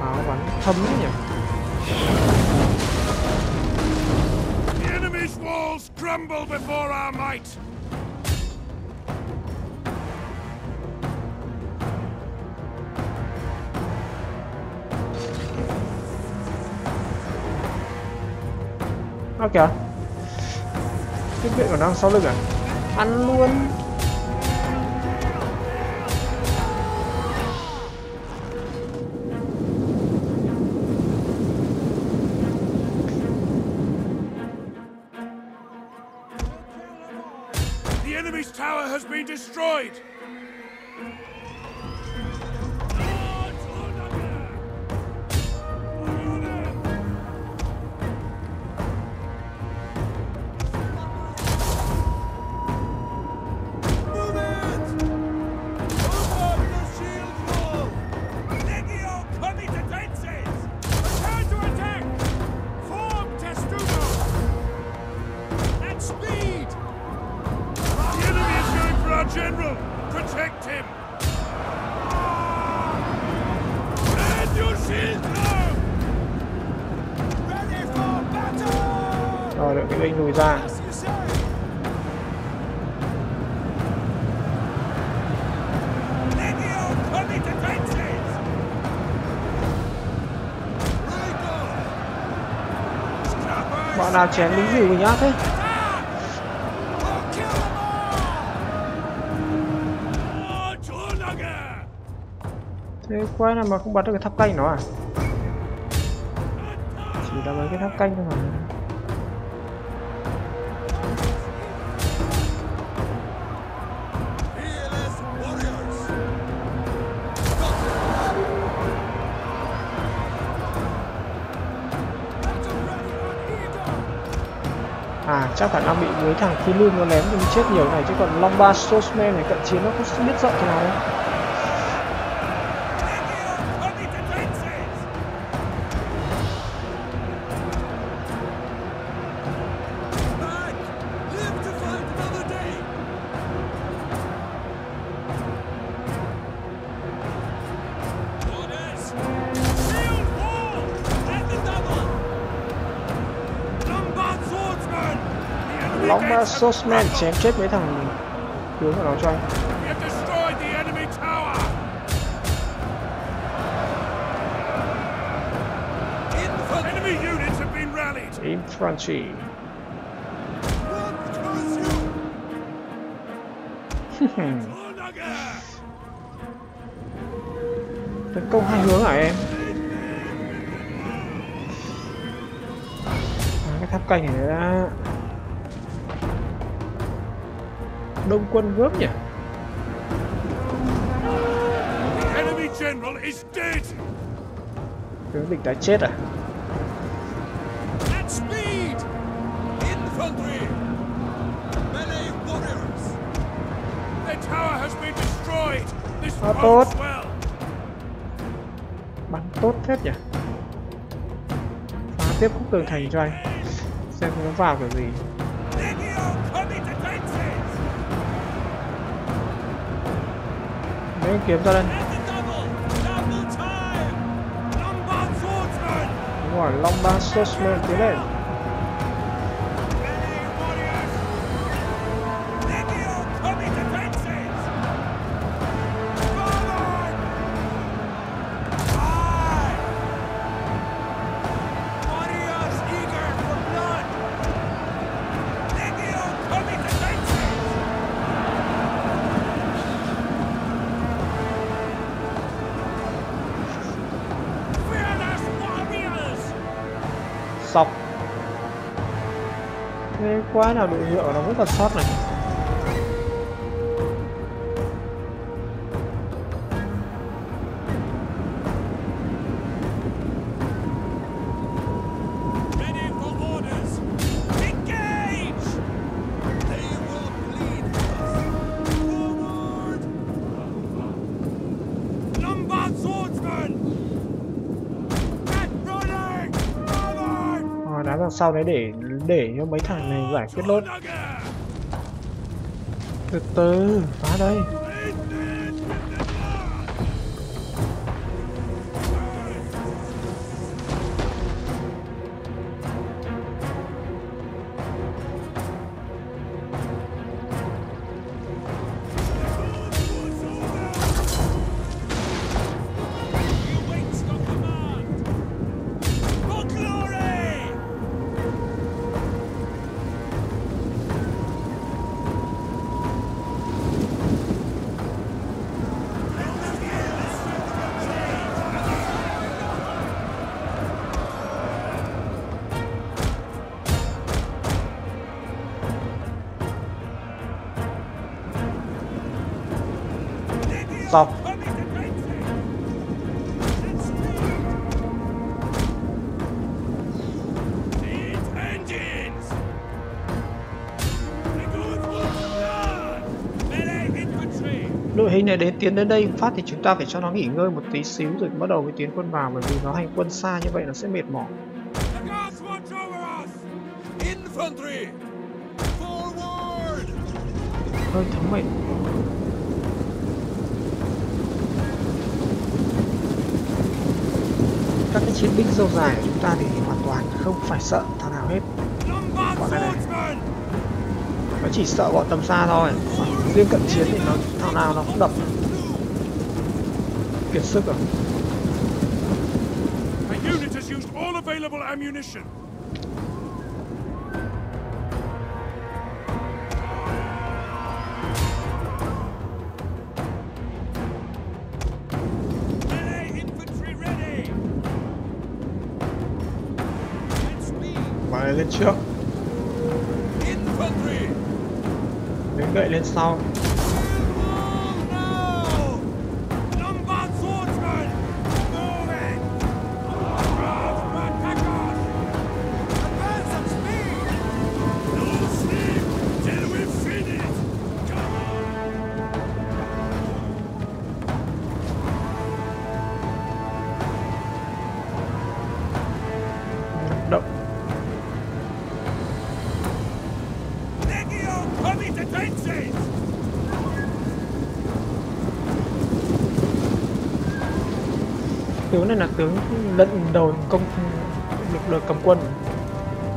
Áo bắn thấm đấy nhỉ? The enemy's walls crumble before our might! Nó kìa? Cái viện của nó sau lưng à? Ăn luôn. Scrappers! nào chém lính gì mình ác thế thế quái nào mà không bắn được cái tháp canh nó à chỉ là mấy cái tháp canh thôi mà chắc khả năng bị mấy thằng phi lương nó ném thì chết nhiều này, chứ còn long ba sosman này, cận chiến nó cũng biết rộng thế nào đấy. Crumbled! chém chết mấy thằng tướng của nó cho anh! Infantry! Tấn công hai hướng hả em à, cái tháp canh này đã đông quân gớm nhỉ? The enemy general is dead! tướng địch đã chết à? Bodes tốt. bắn tốt phết nhỉ? Phá tiếp khúc tường thành cho anh. Xem nó vào kiểu gì lấy kiếm ra đây And the double! Double quái quá nào đội nhựa nó vẫn còn sót này Ready for orders! Engage! Forward! Swordsman! Get đá sau đấy để để cho mấy thằng này giải quyết lốt. Từ từ phá đây. đến tiến đến đây phát thì chúng ta phải cho nó nghỉ ngơi một tí xíu rồi bắt đầu mới tiến quân vào bởi vì nó hành quân xa như vậy nó sẽ mệt mỏi. Hơi thắng mệt. Các cái chiến binh dâu dài của chúng ta thì hoàn toàn không phải sợ thằng nào hết. Bọn này này. nó chỉ sợ bọn tầm xa thôi liên cận chiến thì nó thằng nào nó cũng đập kiệt sức à. rồi My unit has used all available ammunition. 骚。nên là tướng lận đầu công lực lượng cầm quân.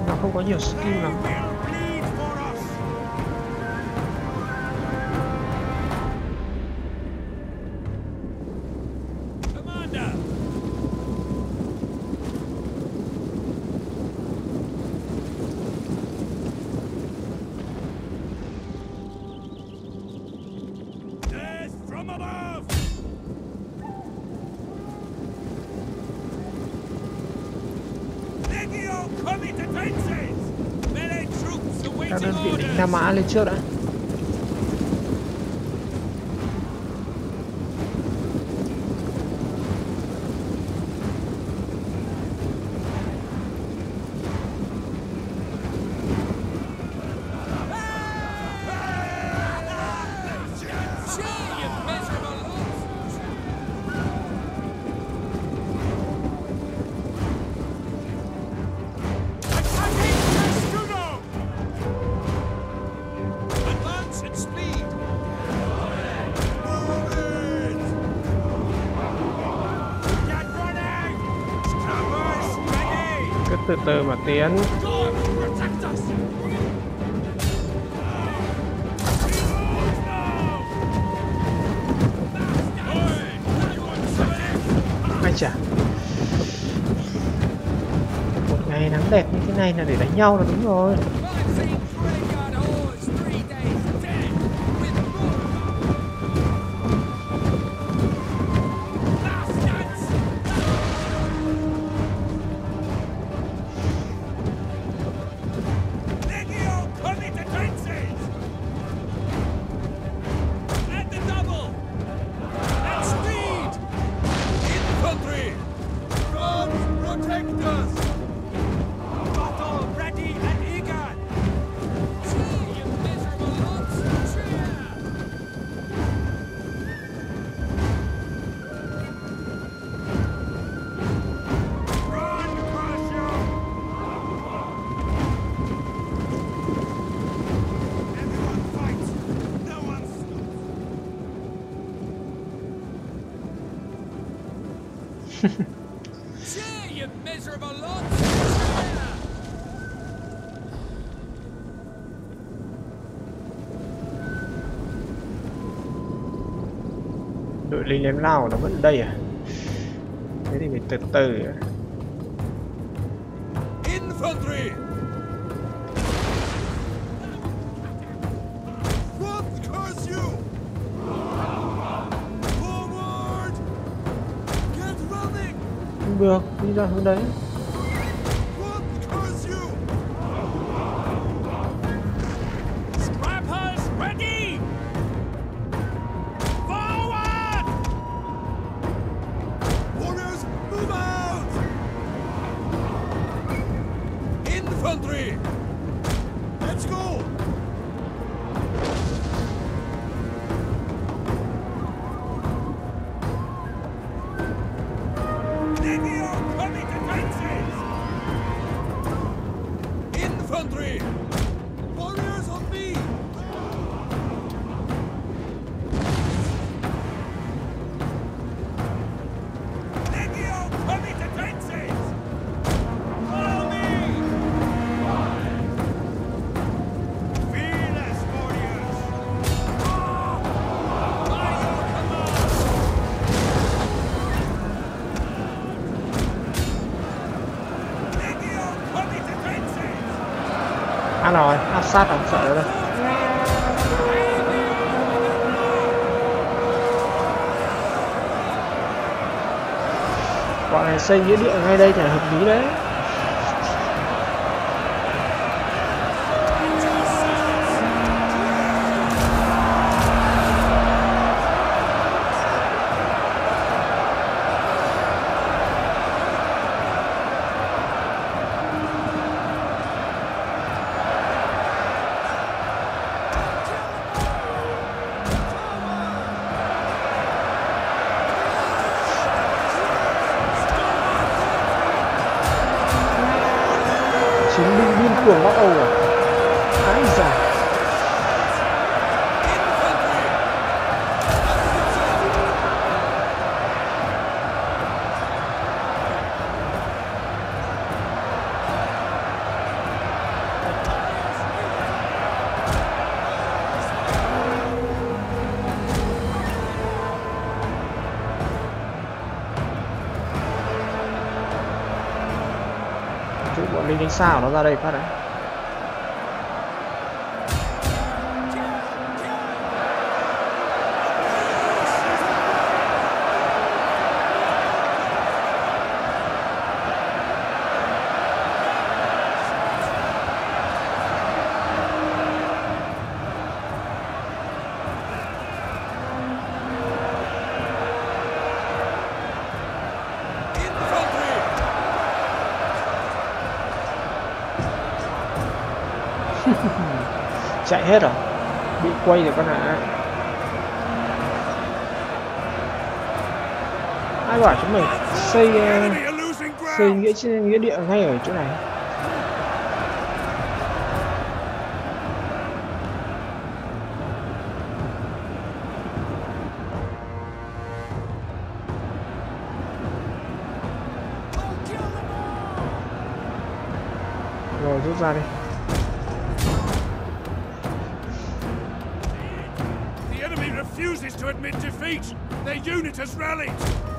Nó không có nhiều skill lắm. malhechora. từ từ mà tiến. Ai chả. Một ngày nắng đẹp như thế này là để đánh nhau là đúng rồi. lên lao nó vẫn đây à? Thế thì phải từ từ. À. Infantry! được đi ra hướng đấy. Sát không sợ đâu. Bọn này xây nghĩa địa ngay đây thì là hợp lý đấy. Sao nó ra đây phát đấy. chạy hết rồi bị quay rồi con ạ ai bảo chúng mình xây ờ, xây nghĩa trên nghĩa địa ngay ở chỗ này? Rồi, rút ra đi. To admit defeat! Their unit has rallied!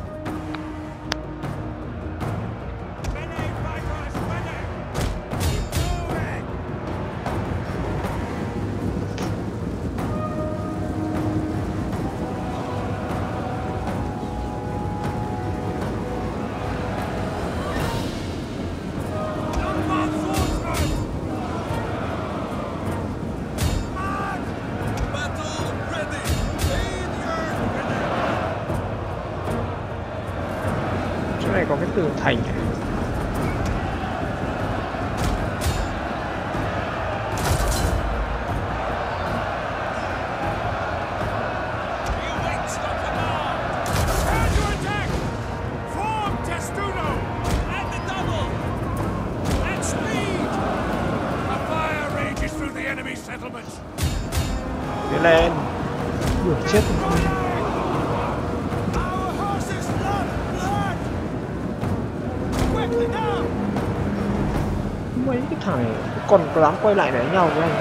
Còn dám quay lại để đánh nhau với anh.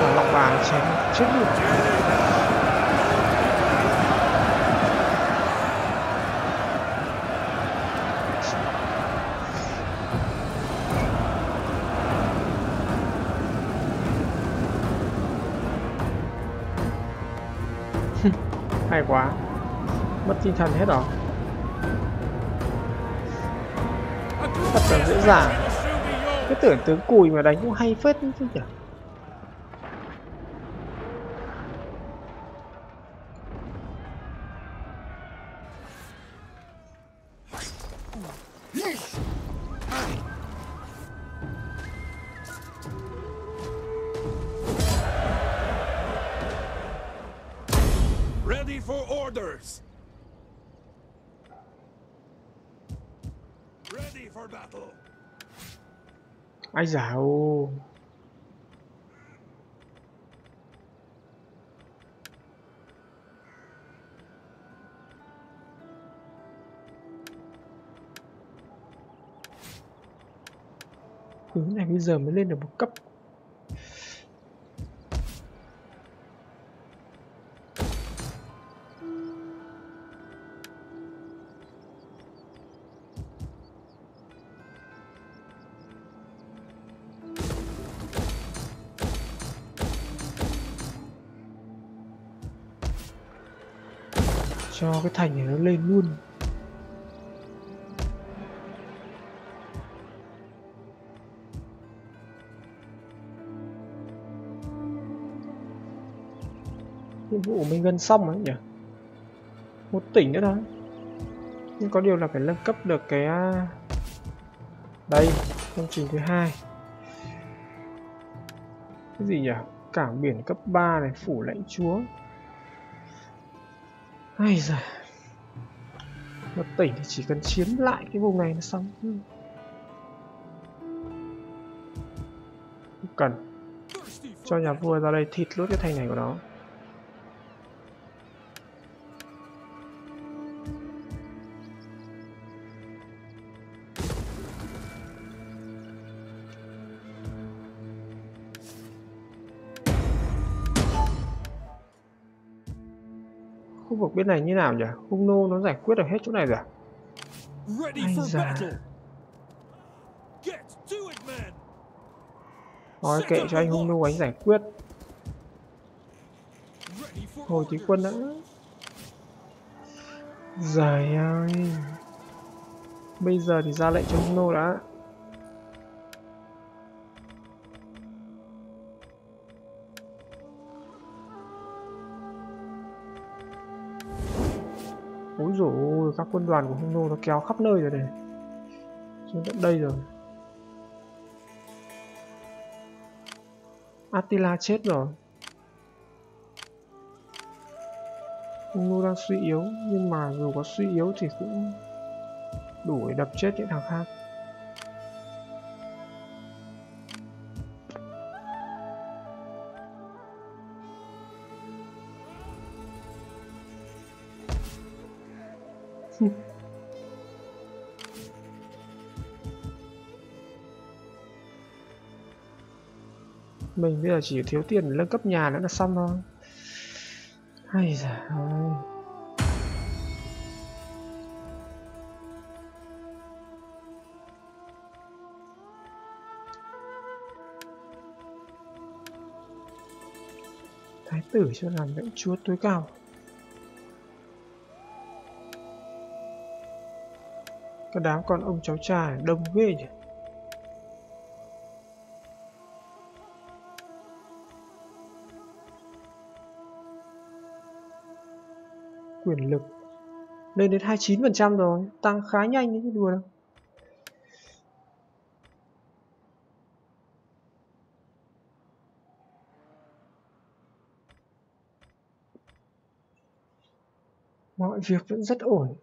Thằng lọc vàng chém chết luôn. Hay quá. Mất tinh thần hết rồi. Giả. Cái tưởng tướng cùi mà đánh cũng hay phết chứ nhỉ? Ai dạo. Hướng này bây giờ mới lên được một cấp. Cái thành này nó lên luôn. Nhiệm vụ của mình gần xong rồi nhỉ? Một tỉnh nữa thôi. Nhưng có điều là phải nâng cấp được cái à, đây, công trình thứ hai. Cái gì nhỉ? Cảng biển cấp 3 này, phủ lãnh chúa hay giời. Một tỉnh thì chỉ cần chiếm lại cái vùng này là xong. Ừ. Không cần. Cho nhà vua ra đây thịt luôn cái thành này của nó. Vực bên này như nào nhỉ? Hung nô nó giải quyết được hết chỗ này rồi à? Ai man. Thôi kệ cho anh hung nô anh giải quyết. Hồi tí quân đã Giời ơi. Bây giờ thì ra lệnh cho hung nô đã Ôi dồi ôi, các quân đoàn của hung nô nó kéo khắp nơi rồi này. Xuống tận đây rồi. Attila chết rồi. Hung nô đang suy yếu Nhưng mà dù có suy yếu thì cũng đủ để đập chết những thằng khác. Mình, bây giờ chỉ thiếu tiền để nâng cấp nhà nữa là xong thôi. Hay giời ơi. Thái tử cho làm lãnh chúa tối cao. Cái đám con ông cháu trai đông ghê nhỉ? Quyền lực. Lên đến 29% rồi, tăng khá nhanh đấy chứ đùa đâu. Mọi việc vẫn rất ổn.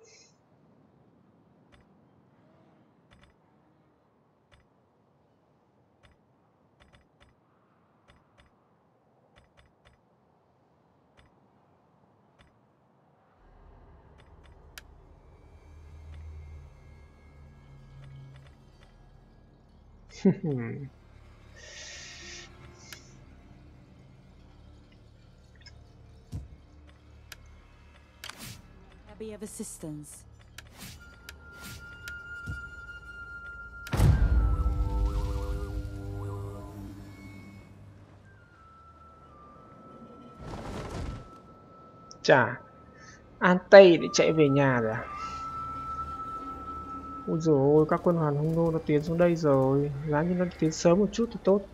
be of assistance? Chà, an tây để chạy về nhà rồi à ôi dồi ôi các quân hoàn hung nô nó tiến xuống đây rồi. Giá như nó tiến sớm một chút thì tốt.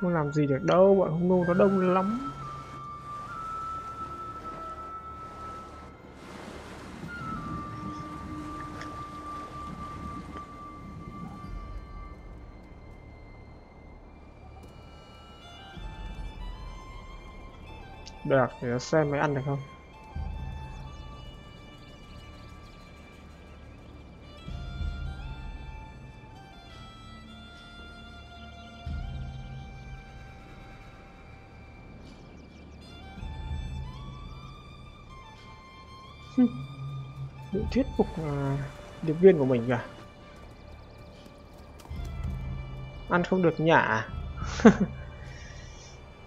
Không làm gì được đâu, bọn hung nô nó đông lắm. Được để xem mới ăn được không? Hm. Định thuyết phục à, điệp viên của mình cả ăn không được nhả à?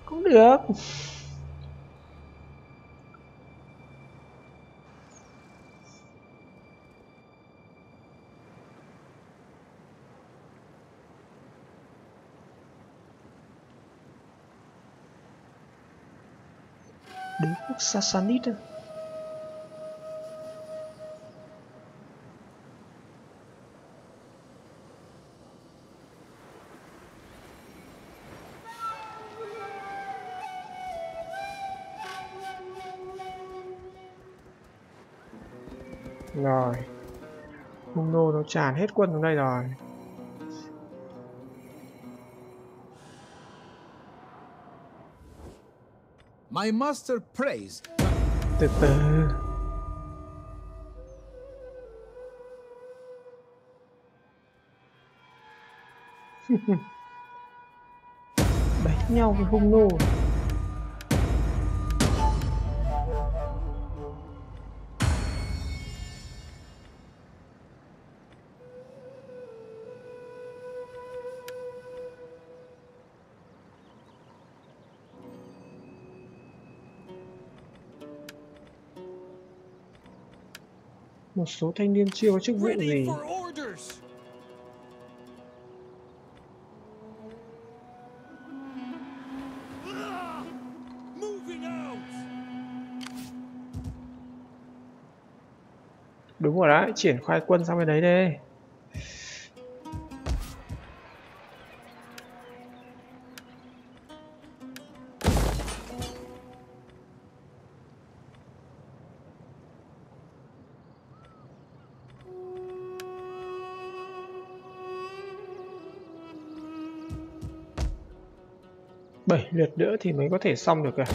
cũng được. Đế quốc Sassanid rồi. Hung nô nó tràn hết quân xuống đây rồi. My master prays. từ từ đánh nhau với hung nô một số thanh niên chưa có chức vụ gì. đúng rồi đấy triển khai quân sang bên đấy đi lượt nữa thì mới có thể xong được à?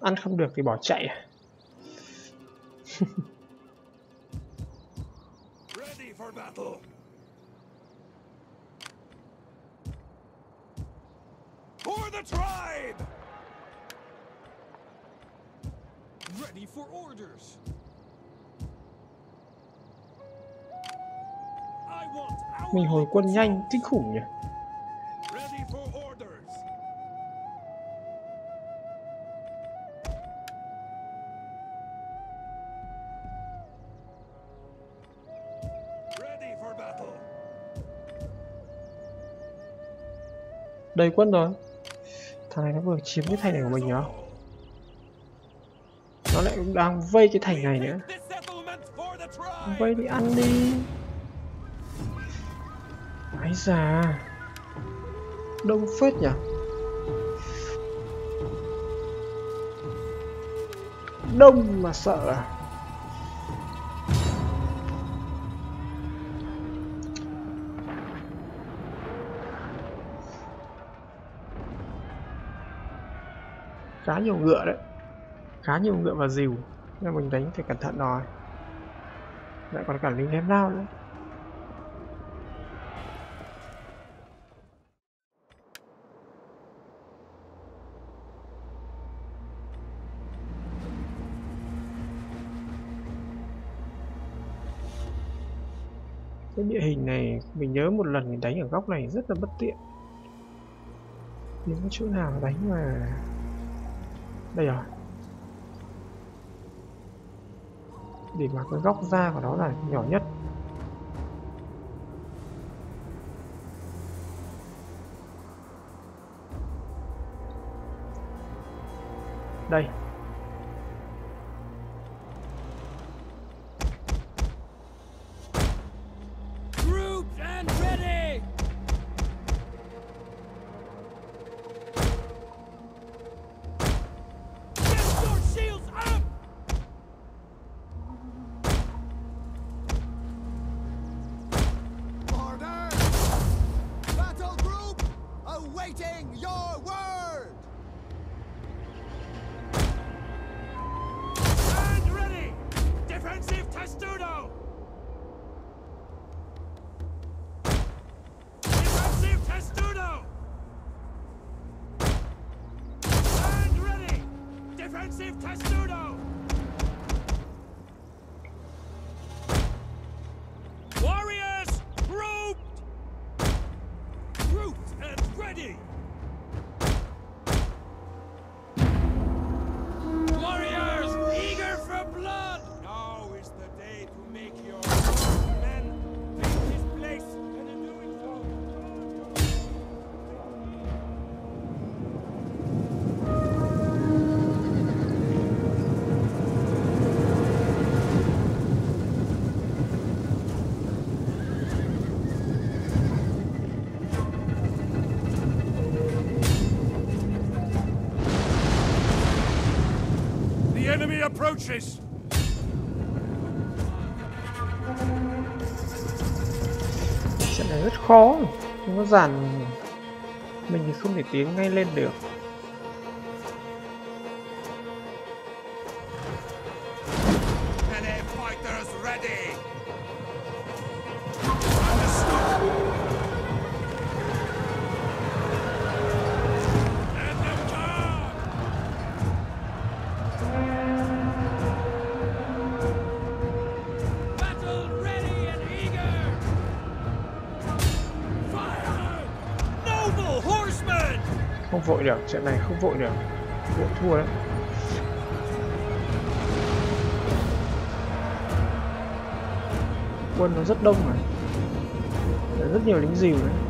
Ăn không được thì bỏ chạy à quân nhanh kinh khủng nhỉ? Đầy quân rồi. Thằng này nó vừa chiếm cái thành này của mình nhá nó lại cũng đang vây cái thành này nữa. Vây đi ăn đi già đông phết nhỉ? Đông mà sợ à? Khá nhiều ngựa đấy. Khá nhiều ngựa và dìu nên mình đánh phải cẩn thận rồi. Lại còn cả lính ném lao nữa. Hình này, mình nhớ một lần mình đánh ở góc này rất là bất tiện. Những chỗ nào đánh mà đây rồi. Để mà cái góc ra của nó là nhỏ nhất. Đây. Approaches! trận này rất khó không có dàn mình thì không thể tiến ngay lên được được trận này không vội được vội thua đấy. Quân nó rất đông mà. Rất nhiều lính dìu đấy.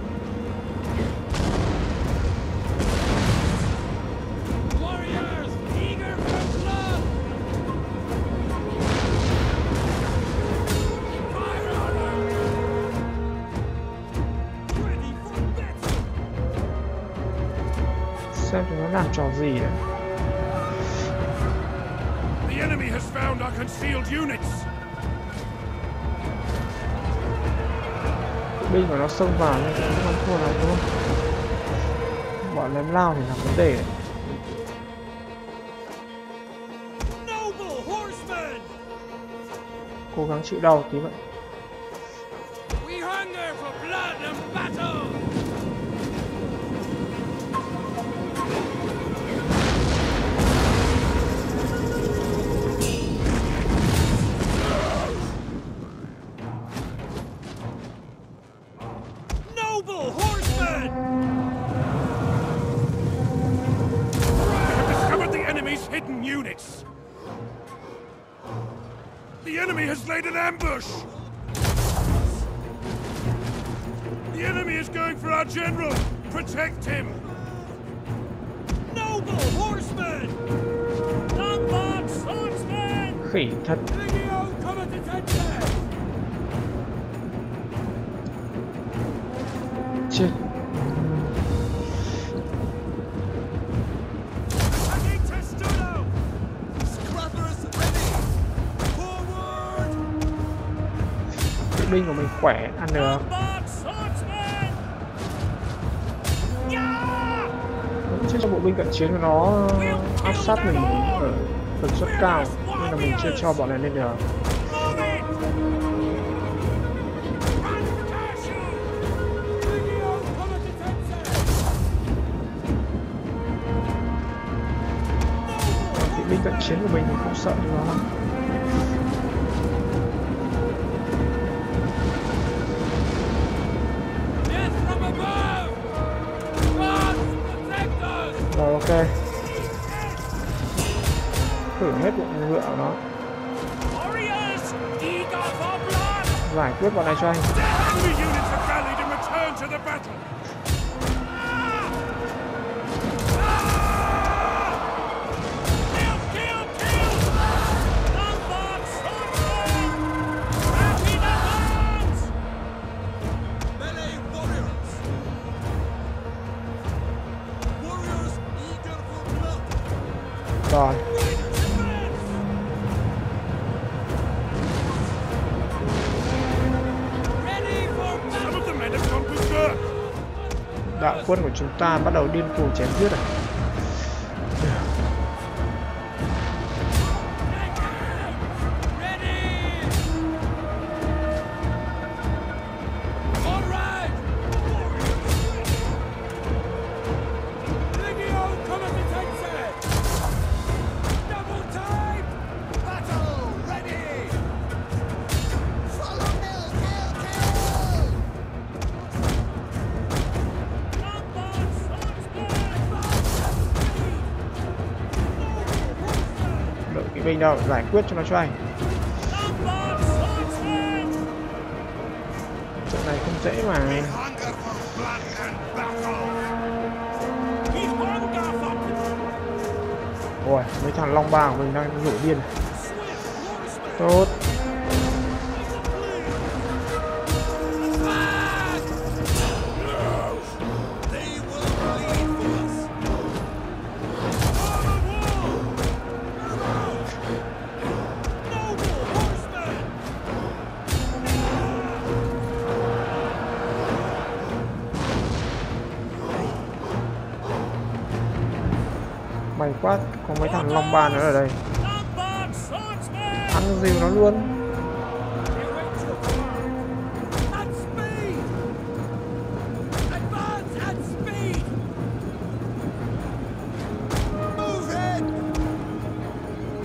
Gì đấy The enemy has found our concealed units! binh của nó xông vào nên nó không thua lắm đúng không? Bọn ném lao thì là vấn đề. Đấy cố gắng chịu đau tí vậy sát mình ở tần suất cao, nên là mình chưa cho bọn này lên được. Kỵ binh cận chiến của mình thì không sợ được đó lắm giải quyết bọn này cho anh. Quân của chúng ta bắt đầu điên cuồng chém giết rồi đâu giải quyết cho nó cho anh. Trận này không dễ mà. Ôi, mấy thằng long ba mình đang nổi điên. Tốt. Quá có mấy thằng long ba nữa ở đây. Ăn dìu nó luôn.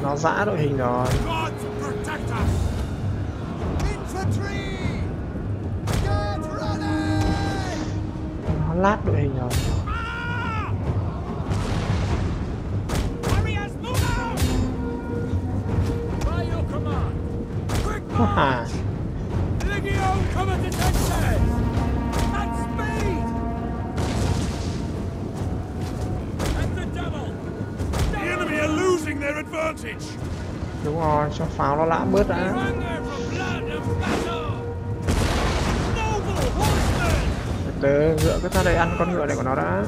Nó giã đội hình rồi nó lát đội hình rồi đúng rồi cho pháo nó lã bớt đã. Từ từ dựa cái ra đây ăn con ngựa này của nó đã.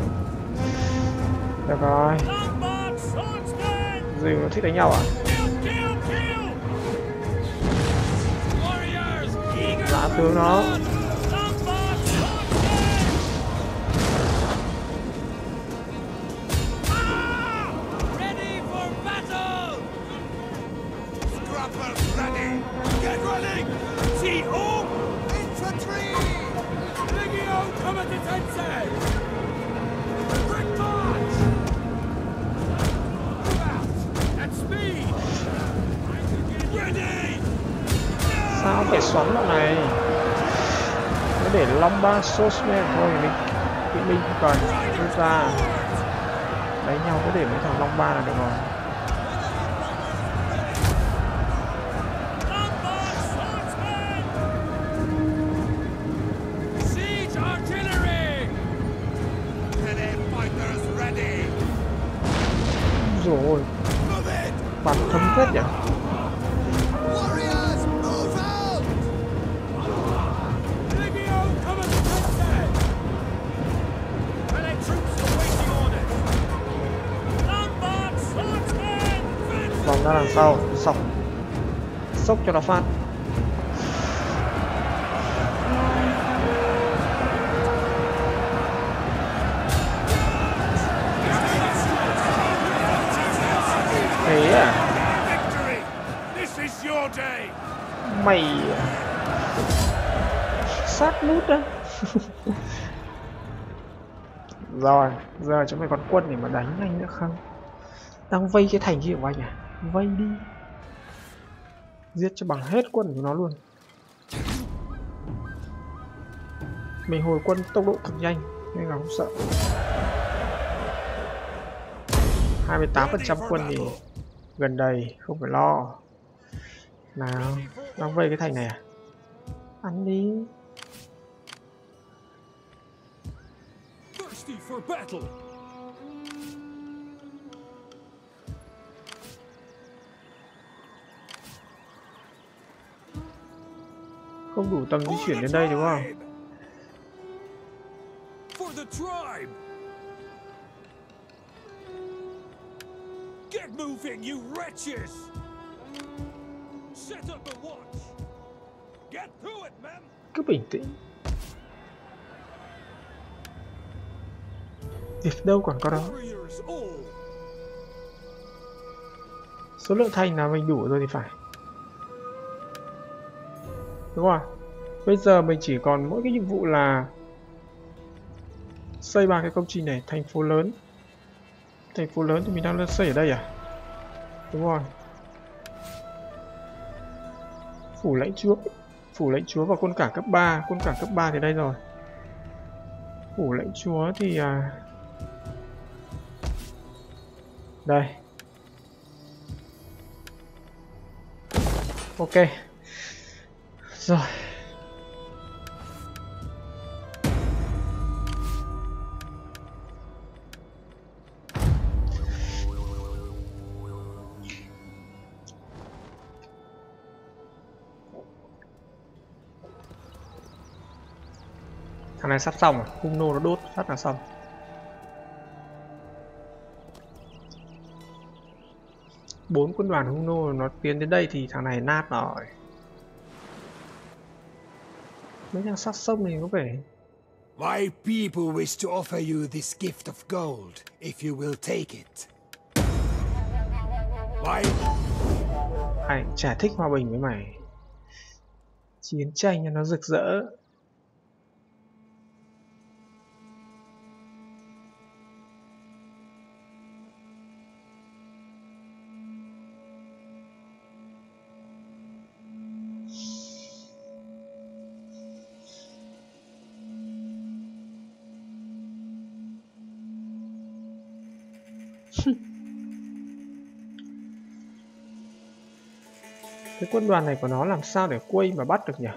Được rồi. Gì dìu nó thích đánh nhau à? Eager Dạ, Sosme thôi, mình kỵ binh không chúng ta đánh nhau cứ để mấy thằng long ba là được rồi. Nó phát. Thế à? Mày à? sát nút á. Rồi, giờ chúng mày còn quân để mà đánh anh nữa không? Đang vây cái thành kia của anh à? Vây đi giết cho bằng hết quân của nó luôn. Mình hồi quân tốc độ cực nhanh, nên là không sợ. 28% quân thì gần đầy không phải lo. Nào đang vây cái thành này à? Ăn đi. Không đủ tầm di chuyển đến đây đúng không For the tribe! Get moving, you wretches! Set up a watch! Get to it, men! cứ bình tĩnh việc đâu còn có đó số lượng thành là mình đủ rồi thì phải đúng không bây giờ mình chỉ còn mỗi cái nhiệm vụ là xây ba cái công trình này, thành phố lớn. Thành phố lớn thì mình đang xây ở đây à? Đúng rồi. Phủ lãnh chúa, phủ lãnh chúa và quân cảng cấp 3 quân cảng cấp 3 thì đây rồi. Phủ lãnh chúa thì à... đây. Ok rồi. Thằng này sắp xong à? rồi hung nô nó đốt phát là xong. Bốn quân đoàn hung nô nó tiến đến đây thì thằng này nát rồi mấy thằng sát sông thì có vẻ My people wish to offer you this gift of gold, if you will take it. Fight! Ai chả thích hòa bình với mày Chiến tranh nó rực rỡ quân đoàn này của nó làm sao để quay mà bắt được nhỉ?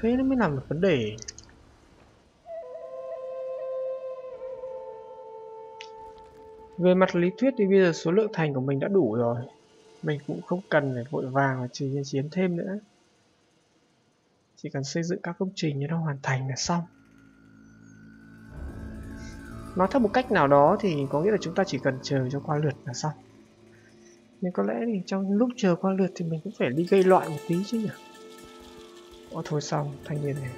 Thế nó mới làm được vấn đề. Về mặt lý thuyết thì bây giờ số lượng thành của mình đã đủ rồi. Mình cũng không cần phải vội vàng và trừ nhân chiến thêm nữa. Chỉ cần xây dựng các công trình cho nó hoàn thành là xong. Nói theo một cách nào đó thì có nghĩa là chúng ta chỉ cần chờ cho qua lượt là xong. Nhưng có lẽ thì trong lúc chờ qua lượt thì mình cũng phải đi gây loạn một tí chứ nhỉ. Ồ thôi xong, thanh niên này.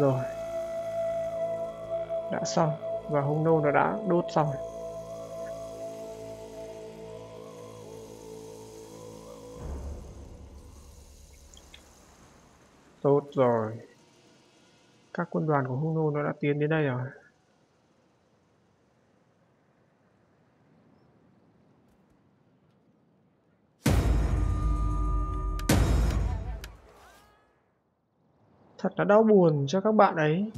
Rồi. Đã xong và hung nô nó đã đốt xong rồi. Tốt rồi. Các quân đoàn của hung nô nó đã tiến đến đây rồi. Thật là đau buồn cho các bạn ấy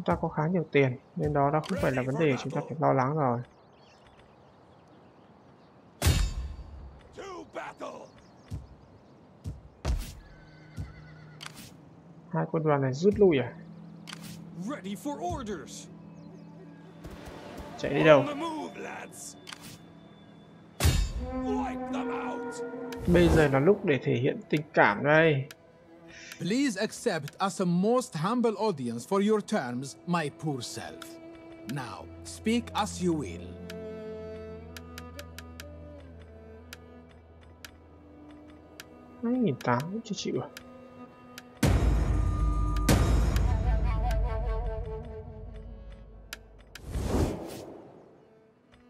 chúng ta có khá nhiều tiền nên đó đó không phải là vấn đề chúng ta phải lo lắng rồi. Hai quân đoàn này rút lui à? Chạy đi đâu? Bây giờ là lúc để thể hiện tình cảm đây Please accept as a most humble audience for your terms, my poor self. Now, speak as you will. hai nghìn tám chưa chịu à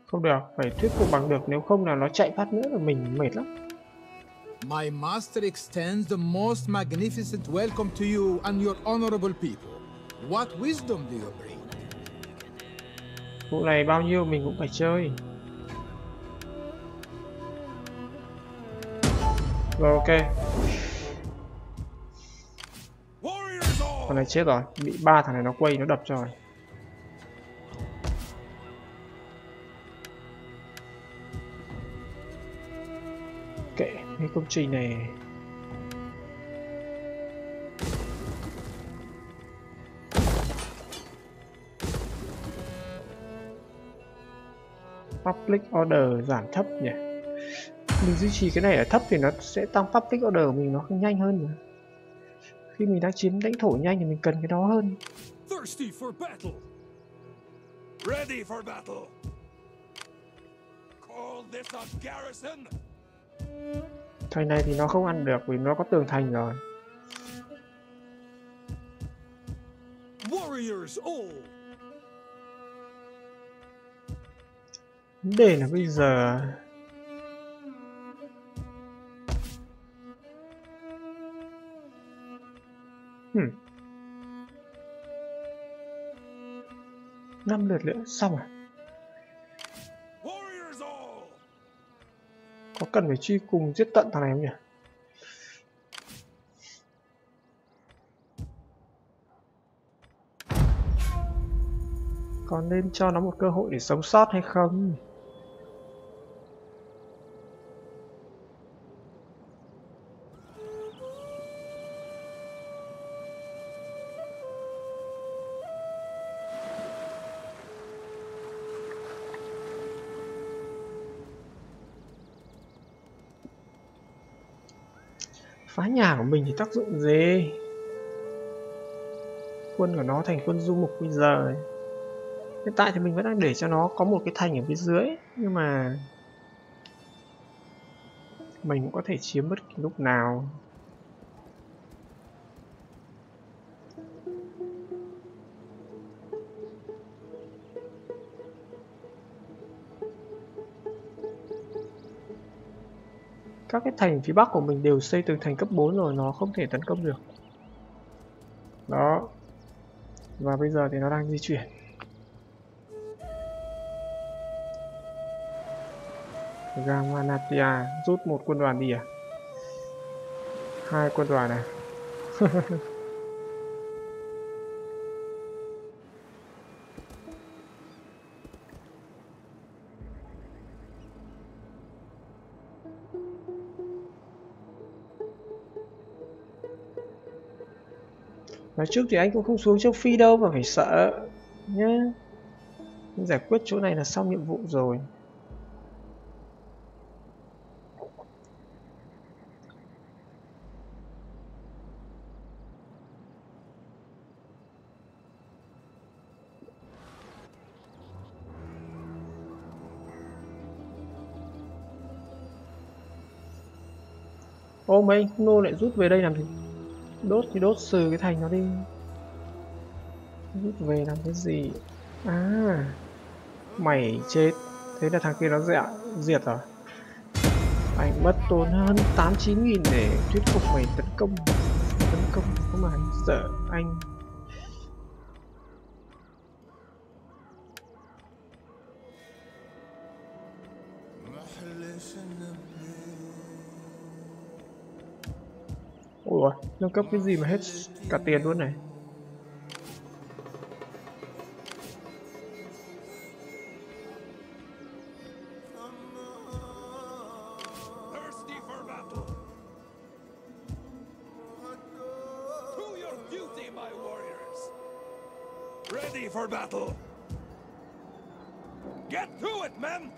không được phải thuyết phục bằng được nếu không là nó chạy phát nữa là mình mệt lắm My master extends the most magnificent welcome to you and your honorable people. What wisdom do you bring? vụ này bao nhiêu mình cũng phải chơi. Rồi ok. Thằng này chết rồi. Bị ba thằng này nó quay nó đập cho rồi công trình này public order giảm thấp nhỉ mình duy trì cái này ở thấp thì nó sẽ tăng public order của mình nó nhanh hơn mà khi mình đang chiếm lãnh thổ nhanh thì mình cần cái đó hơn Thirsty for battle. Ready for battle! Call this a garrison? Thời này thì nó không ăn được vì nó có tường thành rồi. Vấn đề là bây giờ hmm. năm lượt nữa xong à cần phải truy cùng giết tận thằng này không nhỉ? Có nên cho nó một cơ hội để sống sót hay không? Nhà của mình thì tác dụng gì quân của nó thành quân du mục bây giờ ấy. hiện tại thì mình vẫn đang để cho nó có một cái thành ở phía dưới, nhưng mà mình cũng có thể chiếm bất kỳ lúc nào các cái thành phía bắc của mình đều xây tường thành cấp 4 rồi, nó không thể tấn công được. Đó. Và bây giờ thì nó đang di chuyển. Gamanatia rút một quân đoàn đi à? Hai quân đoàn à? nói trước thì anh cũng không xuống châu phi đâu mà phải sợ. Nhá. Giải quyết chỗ này là xong nhiệm vụ rồi. Ô mấy nô lại rút về đây làm gì? Đốt thì đốt, sừ cái thành nó đi. Rút về làm cái gì? À mày chết. Thế là thằng kia nó dẹo, diệt rồi. Anh mất tốn hơn tám chín nghìn để thuyết phục mày tấn công. Tấn công có mà anh sợ anh. Ủa, nâng cấp cái gì mà hết cả tiền luôn này. Ready for battle. Get to it, men.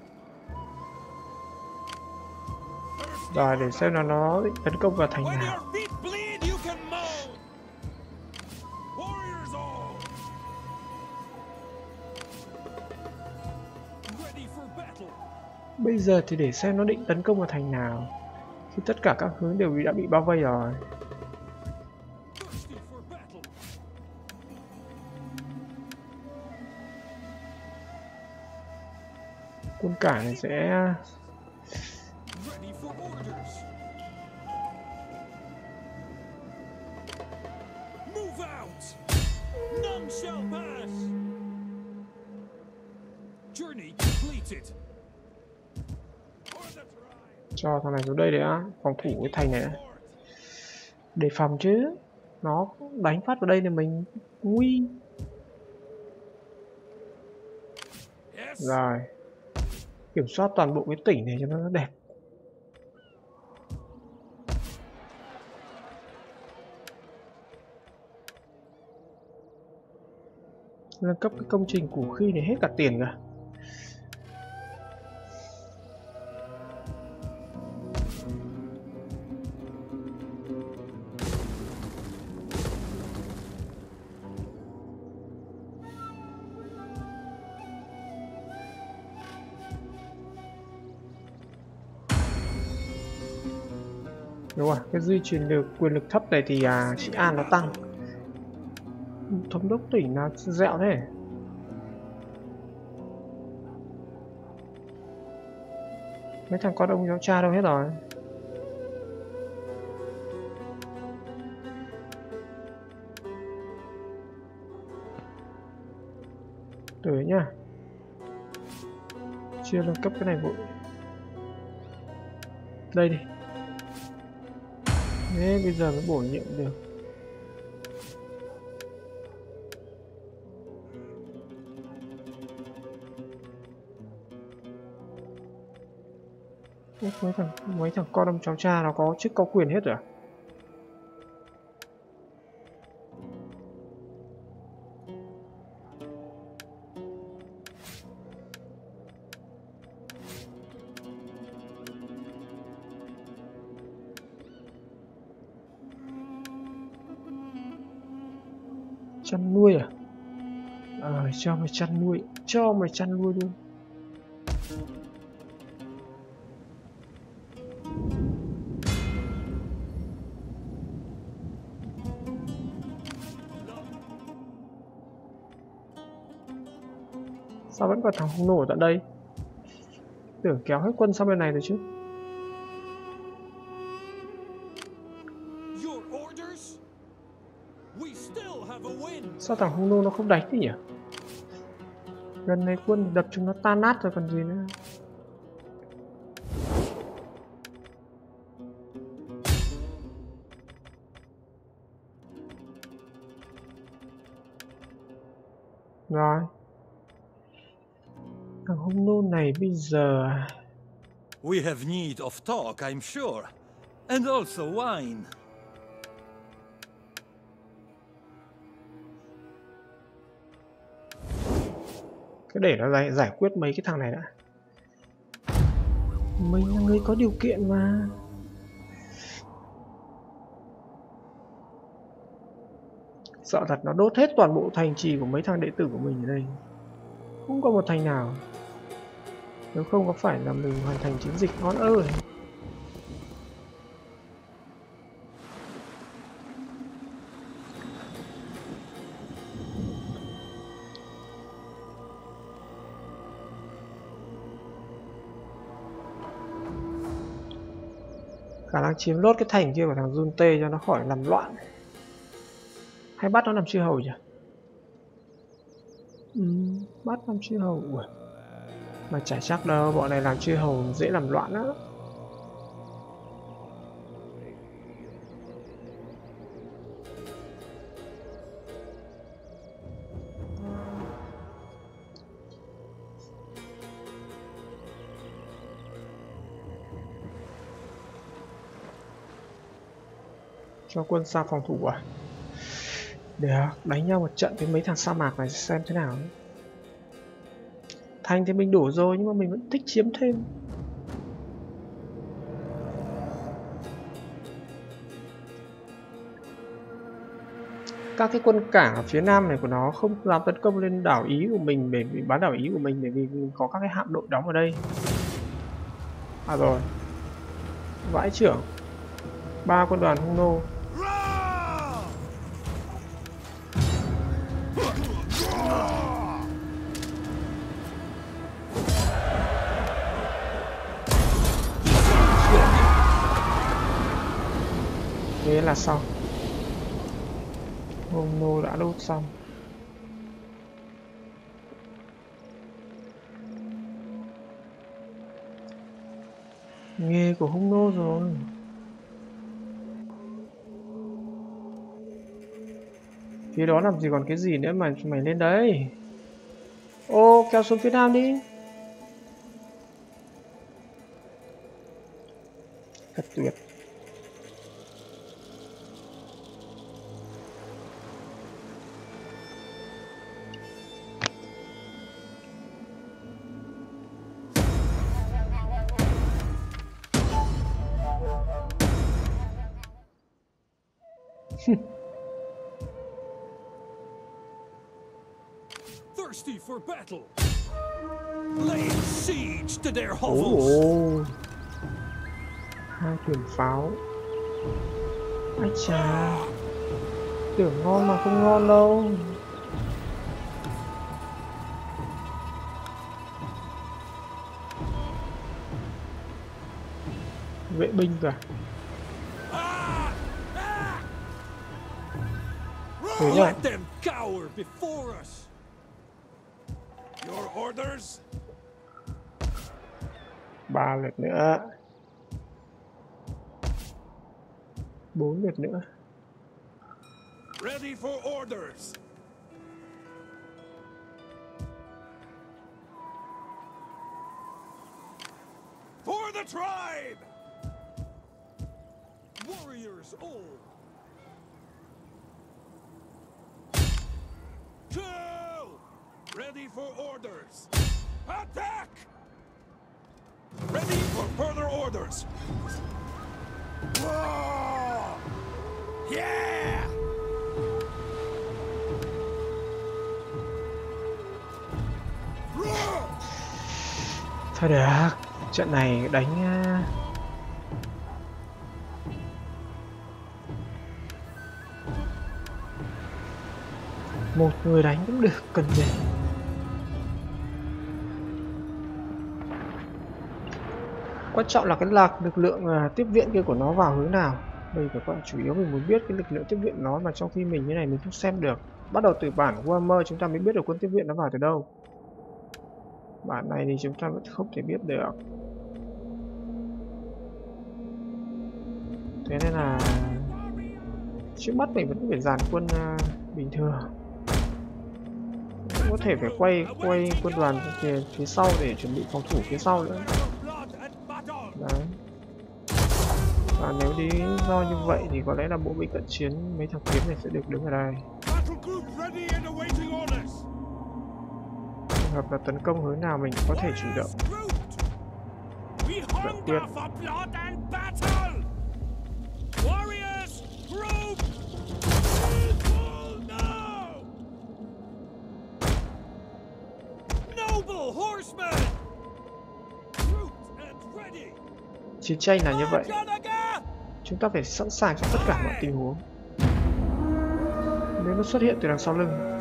Rồi để xem là nó tấn công vào thành nào giờ thì để xem nó định tấn công vào thành nào. Khi tất cả các hướng đều đã bị bao vây rồi. Quân cảng này sẽ cho thằng này xuống đây để à, phòng thủ cái thành này để phòng chứ, Nó đánh phát vào đây thì mình nguy Rồi, Kiểm soát toàn bộ cái tỉnh này cho nó đẹp. Nâng cấp cái công trình củ khi này hết cả tiền rồi. Rồi, cái duy trì được quyền lực thấp này thì à, chị An nó tăng. Thống đốc tỉnh là dẹo thế. Mấy thằng con ông cháu cha đâu hết rồi? Tới nhá. Chưa nâng cấp cái này vội. Đây đi. Thế bây giờ mới bổ nhiệm được Ủa, mấy thằng mấy thằng con ông cháu cha nó có chức có quyền hết rồi à? Cho mày chăn nuôi cho mày chăn nuôi luôn sao vẫn còn thằng hung nổ tại đây tưởng kéo hết quân sang bên này rồi chứ Your orders? We still have a win. sao thằng hung nô nó không đánh đi nhỉ gần này quân đập chúng nó tan nát rồi còn gì nữa rồi thằng hung nô này bây giờ? À? We have need of talk, I'm sure. And also wine. Cứ để nó giải, giải quyết mấy cái thằng này đã. Mình là người có điều kiện mà. Sợ thật nó đốt hết toàn bộ thành trì của mấy thằng đệ tử của mình ở đây. Không có một thành nào. Nếu không có phải là mình hoàn thành chiến dịch ngon ơi khả chiếm lốt cái thành kia của thằng Jun Tê cho nó khỏi làm loạn. Hay bắt nó làm chư hầu nhỉ? Ừ, bắt làm chư hầu. Mà chả chắc đâu bọn này làm chư hầu dễ làm loạn á cho quân ra phòng thủ à? Được, đánh nhau một trận với mấy thằng sa mạc này xem thế nào thành thì mình đủ rồi, nhưng mà mình vẫn thích chiếm thêm. Các cái quân cảng ở phía nam này của nó không dám tấn công lên đảo ý của mình để vì bán đảo ý của mình, bởi vì mình có các cái hạm đội đóng ở đây. À rồi. Vãi trưởng. Ba quân đoàn hung nô. Là xong hung nô đã đốt xong. Nghề của hung nô rồi. Phía đó làm gì còn cái gì nữa mà mày lên đấy ô, kéo xuống phía nam đi. Thật tuyệt. Battle. Lay siege to their hovels. hai thuyền pháo. Ai chà. Tưởng ngon mà không ngon đâu. Vệ binh cả Thử nhá. Ba lượt nữa bốn lượt nữa Ready for orders. For the tribe! Warriors all. Kill! Ready for orders. Attack! Ready for further orders. Whoa! Yeah! Thôi được, trận này đánh ờ, một người đánh cũng được cần gì quan trọng là cái lạc lực lượng uh, tiếp viện kia của nó vào hướng nào. Đây các bạn chủ yếu mình muốn biết cái lực lượng tiếp viện nó mà trong khi mình như này mình không xem được. Bắt đầu từ bản Warmer chúng ta mới biết được quân tiếp viện nó vào từ đâu. Bản này thì chúng ta vẫn không thể biết được. Thế nên là trước mắt mình vẫn phải dàn quân uh, bình thường. Có thể phải quay quay quân đoàn phía, phía sau để chuẩn bị phòng thủ phía sau nữa đấy. Và nếu lý do như vậy thì có lẽ là bộ binh cận chiến mấy thằng kiếm này sẽ được đứng ở đây. Trường hợp là tấn công hướng nào mình có thể chủ động. Giải quyết chiến tranh là như vậy. Chúng ta phải sẵn sàng cho tất cả mọi tình huống. Nếu nó xuất hiện từ đằng sau lưng.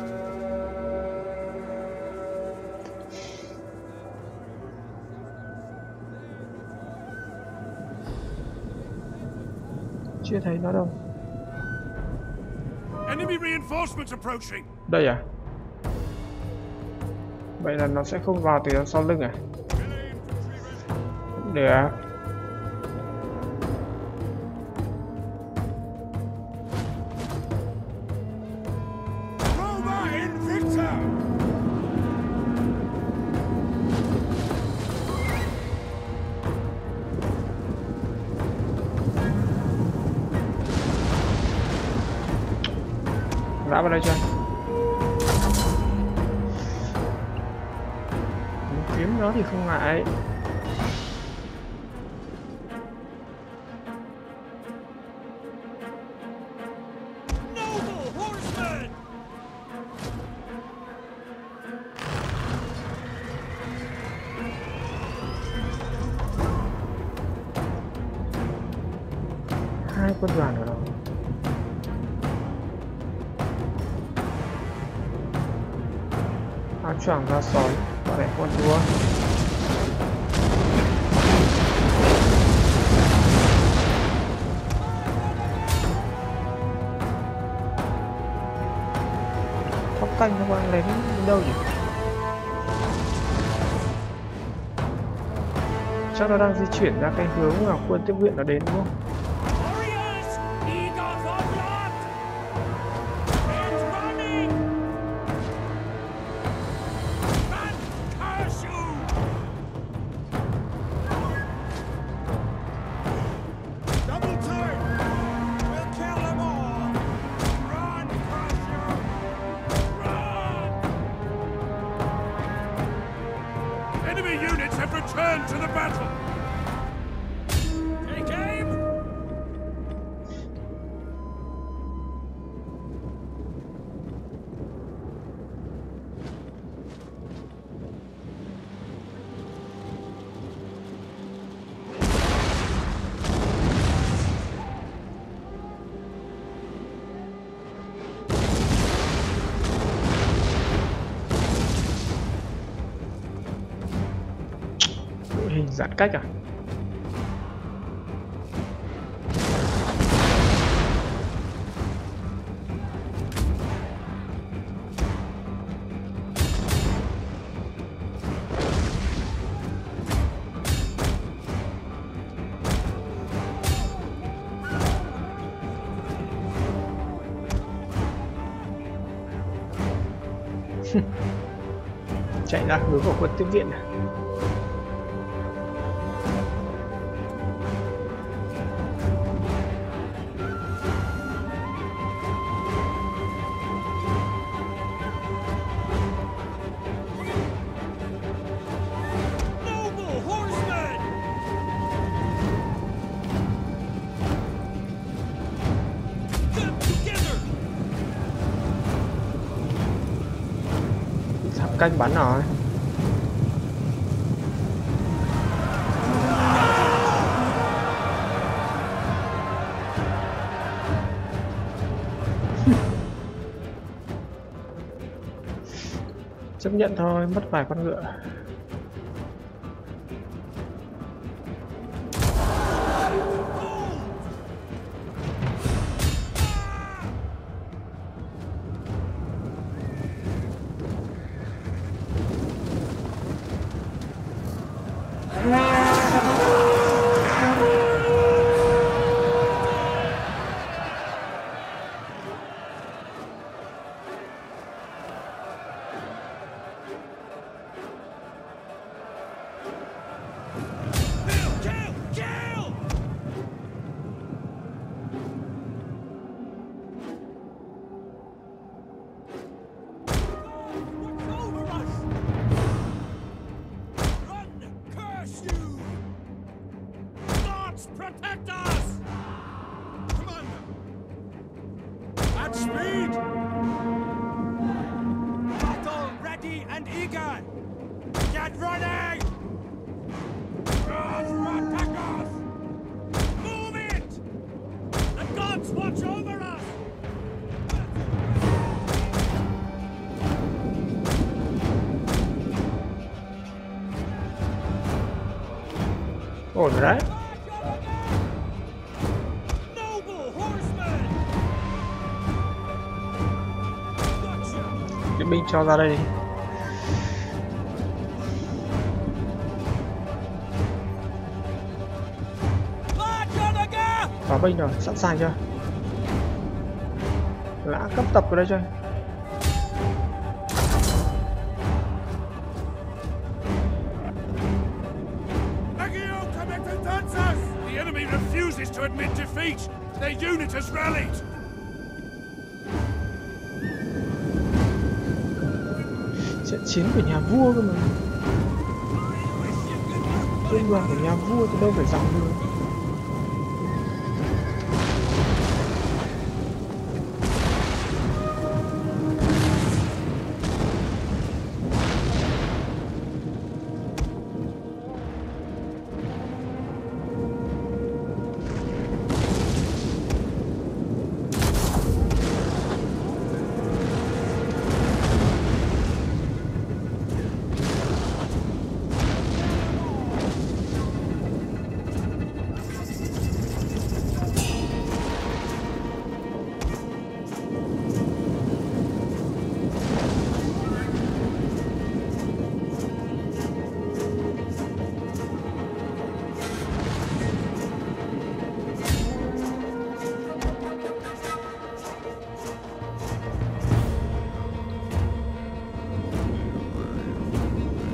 Chưa thấy nó đâu. Đây à? Vậy là nó sẽ không vào từ đằng sau lưng à? Được vào đây cho kiếm nó thì không ngại. Choàng ra sói. Bảo vệ con chúa thóc canh nó đang lén đến đâu nhỉ? Chắc nó đang di chuyển ra cái hướng mà quân tiếp viện nó đến, đúng không? Cách à? Chạy ra hướng của quân tiếp viện này cách bắn rồi chấp nhận thôi mất vài con ngựa. Cho ra đây đi Lajanaga! binh rồi, sẵn sàng chưa lã cấp tập vào đây cho vua cơ mà quân đoàn của nhà vua thì đâu phải dòng đường.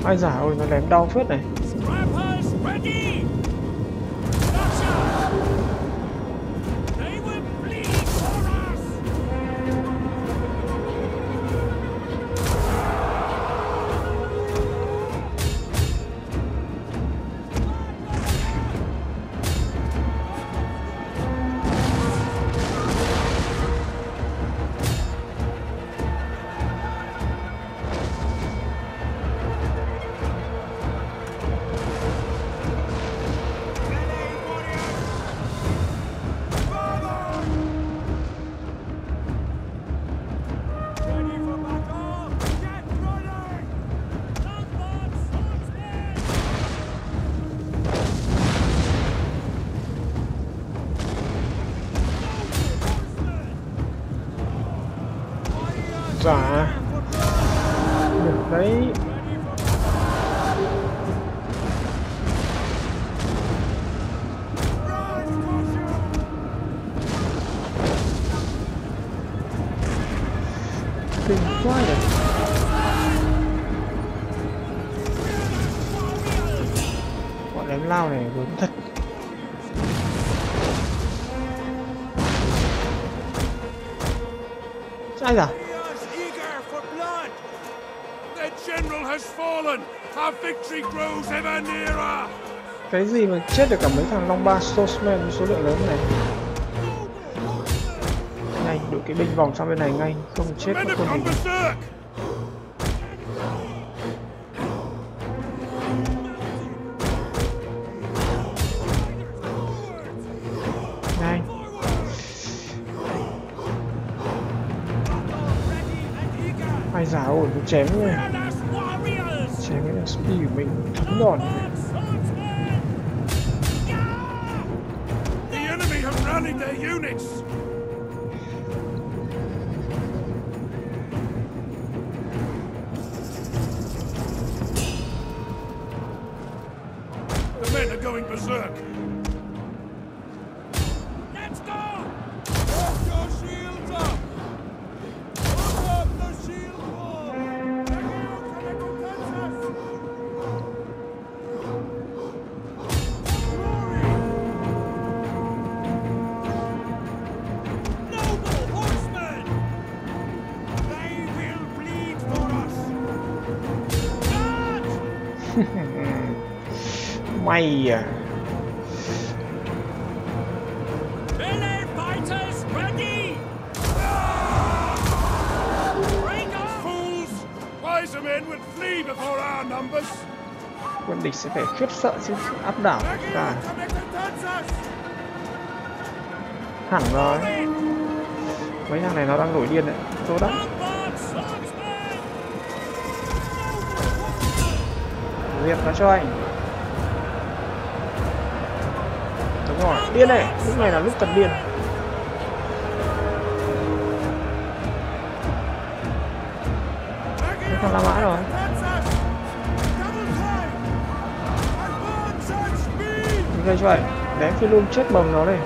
Ai giả ôi nó lém đau phết này. Cái gì mà chết được cả mấy thằng long ba swordsman số lượng lớn này? Nhanh đội kỵ binh vòng sang bên này ngay. Không chết have không nhanh. Ai giả ổn chém rồi berserk. Let's go! Put your shields up! Put up the shield wall! Noble horsemen! They will bleed for us! May sẽ phải khiếp sợ chứ, áp đảo cả. Hẳn rồi. Mấy thằng này nó đang nổi điên đấy. Số đó. Diệt nó cho anh. Đúng rồi, điên này lúc này là lúc cần điên. Đi gây cho vậy Ném phi luôn chết bầm nó đây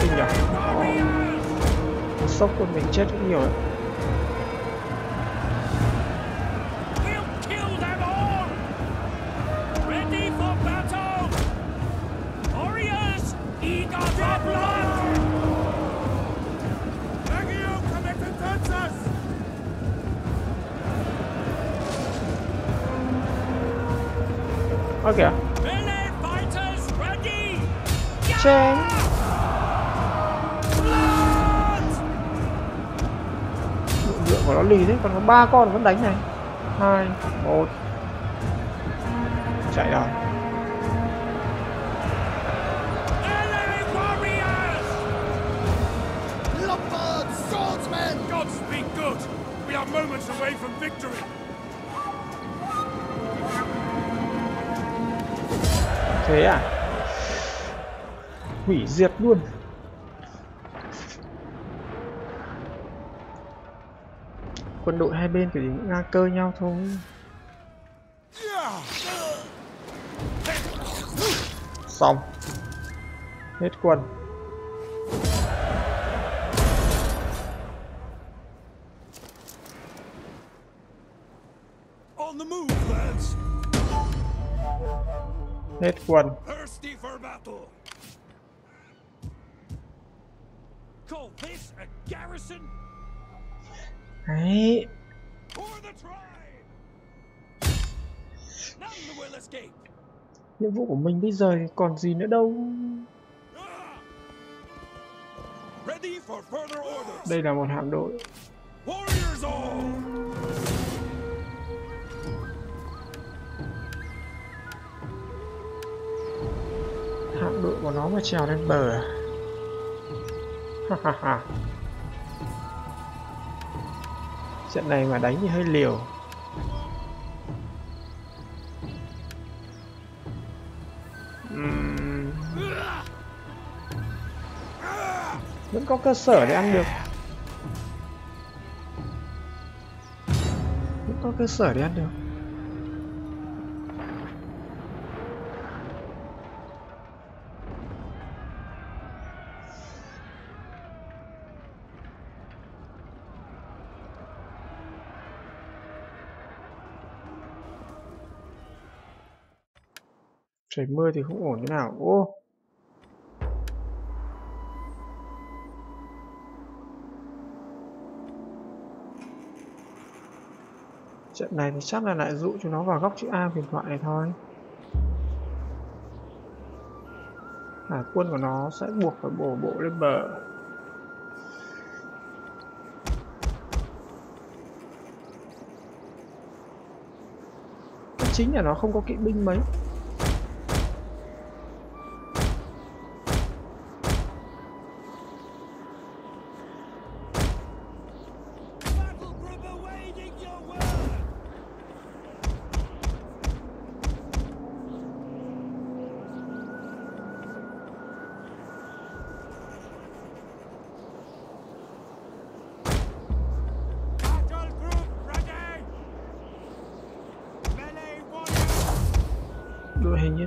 Kinh Một sốc của mình chết cũng nhiều đấy We'll kill them all! Ready for battle! Warriors, eager for blood! Ơ kìa Blood! Lượng của nó lì thế Còn có ba con vẫn đánh này hai một Chạy rồi Melee warriors! Lombard swordsmen! Godspeed good! We are moments away from victory! Thế à? Hủy diệt luôn. Quân đội hai bên chỉ ngang cơ nhau thôi. Xong. Hết quân. Hết quân Thirsty for battle! Call this a garrison Đấy for the tribe! None will escape! Nhiệm vụ của mình bây giờ thì còn gì nữa đâu! Ready for further orders! Đây là một hạm đội Hạm đội của nó mà trèo lên bờ à? Trận này mà đánh thì hơi liều. Uhm. Vẫn có cơ sở để ăn được. Vẫn có cơ sở để ăn được. Trời mưa thì không ổn thế nào. Ô! Trận này thì chắc là lại dụ chúng nó vào góc chữ A huyền thoại này thôi. Hải quân của nó sẽ buộc phải bổ bộ lên bờ. Chính là nó không có kỵ binh mấy.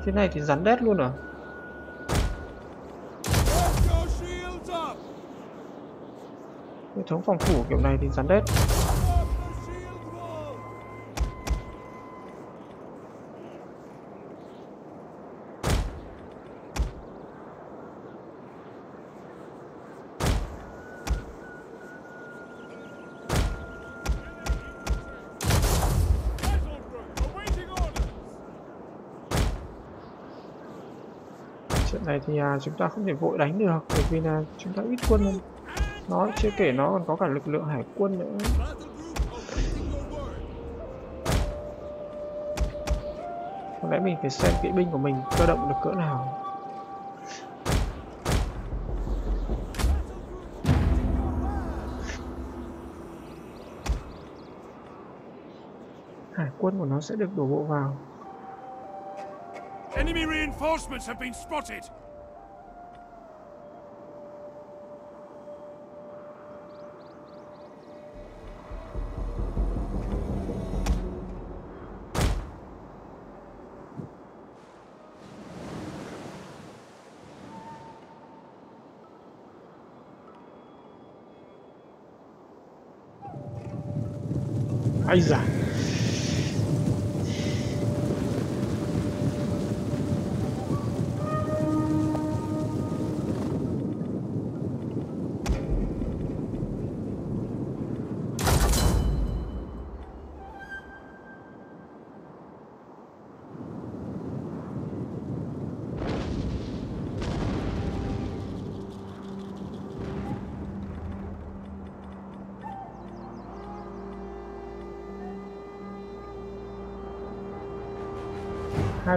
Thế này thì rắn đét luôn à? Hệ thống phòng thủ kiểu này thì rắn đét Up the shield wall! Battle group awaiting orders! trận này thì à, chúng ta không thể vội đánh được bởi vì là chúng ta ít quân hơn. Nó chưa kể nó còn có cả lực lượng hải quân nữa. Có lẽ mình phải xem kỵ binh của mình cơ động được cỡ nào. Hải quân của nó sẽ được đổ bộ vào. Enemy reinforcements have been spotted! Ây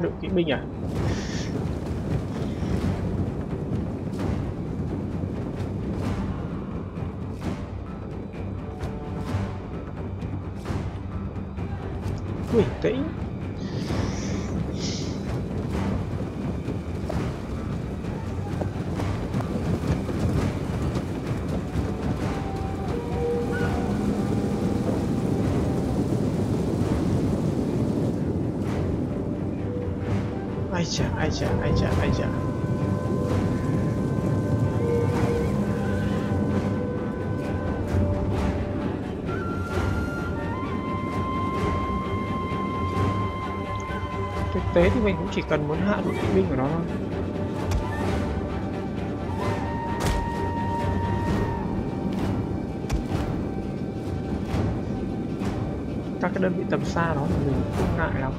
được đội kỵ binh à? Thực thì mình cũng chỉ cần muốn hạ đội kỵ binh của nó thôi. Các cái đơn vị tầm xa đó thì mình không ngại lắm.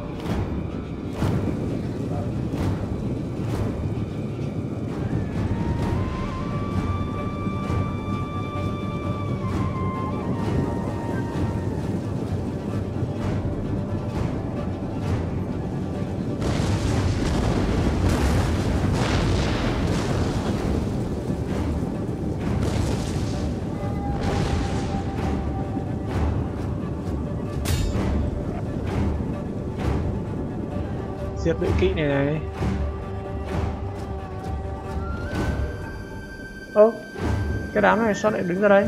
Kỹ này này. Ơ, cái đám này sao lại đứng ra đây?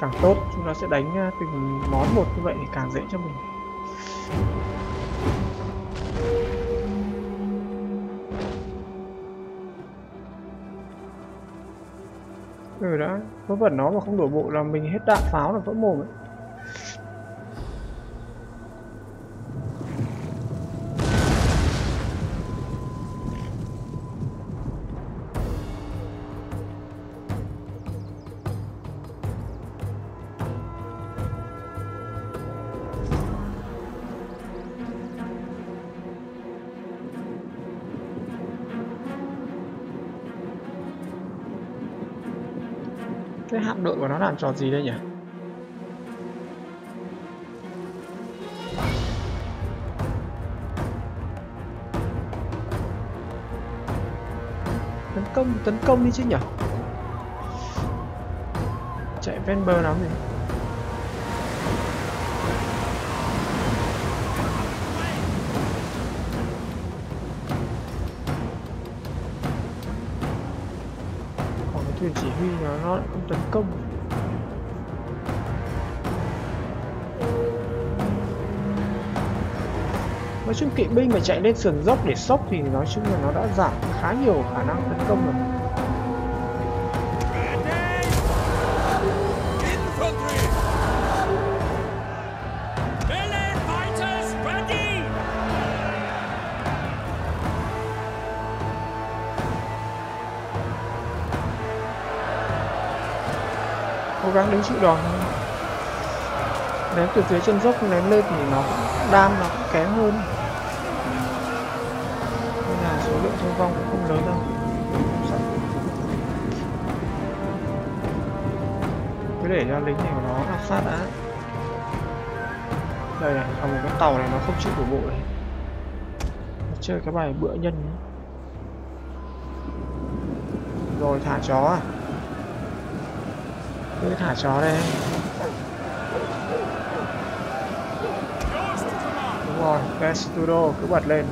Càng tốt, chúng ta sẽ đánh từng món một như vậy thì càng dễ cho mình. Ừ đã, vớ vẩn nó mà không đổ bộ là mình hết đạn pháo là vỡ mồm ấy. Của nó làm trò gì đây nhỉ? Tấn công tấn công đi chứ nhỉ? Chạy ven bờ lắm này còn cái thuyền chỉ huy nó nó lại không tấn công. Nói chung kỵ binh mà chạy lên sườn dốc để sốc thì nói chung là nó đã giảm khá nhiều khả năng tấn công rồi. Cố gắng đứng chịu đòn. Ném từ phía chân dốc ném lên thì nó cũng đam, nó cũng kém hơn. Để cho lính này của nó áp sát đã. Đây này còn một cái tàu này nó không chịu đổ bộ này. Nó chơi cái bài bựa nhân ấy. rồi thả chó à? Cứ thả chó đây. Đúng rồi Vestudo cứ bật lên.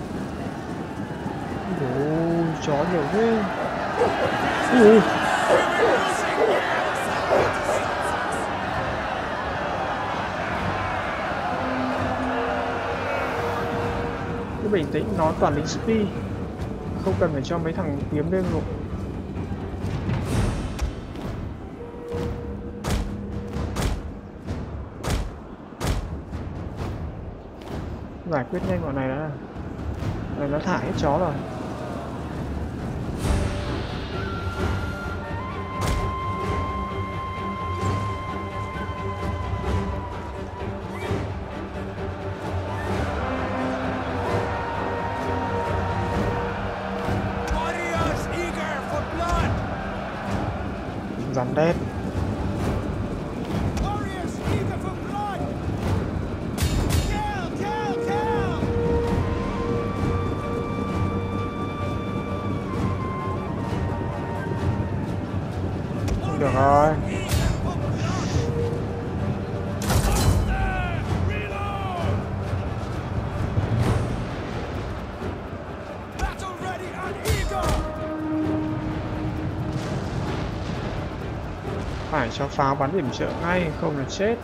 Ôi chó nhiều thế. Ui. Cứ bình tĩnh, nó toàn lính speed không cần phải cho mấy thằng kiếm lên rồi giải quyết nhanh bọn này đã. Này, nó thả hết chó rồi. Cho pháo bắn điểm trợ ngay không là chết.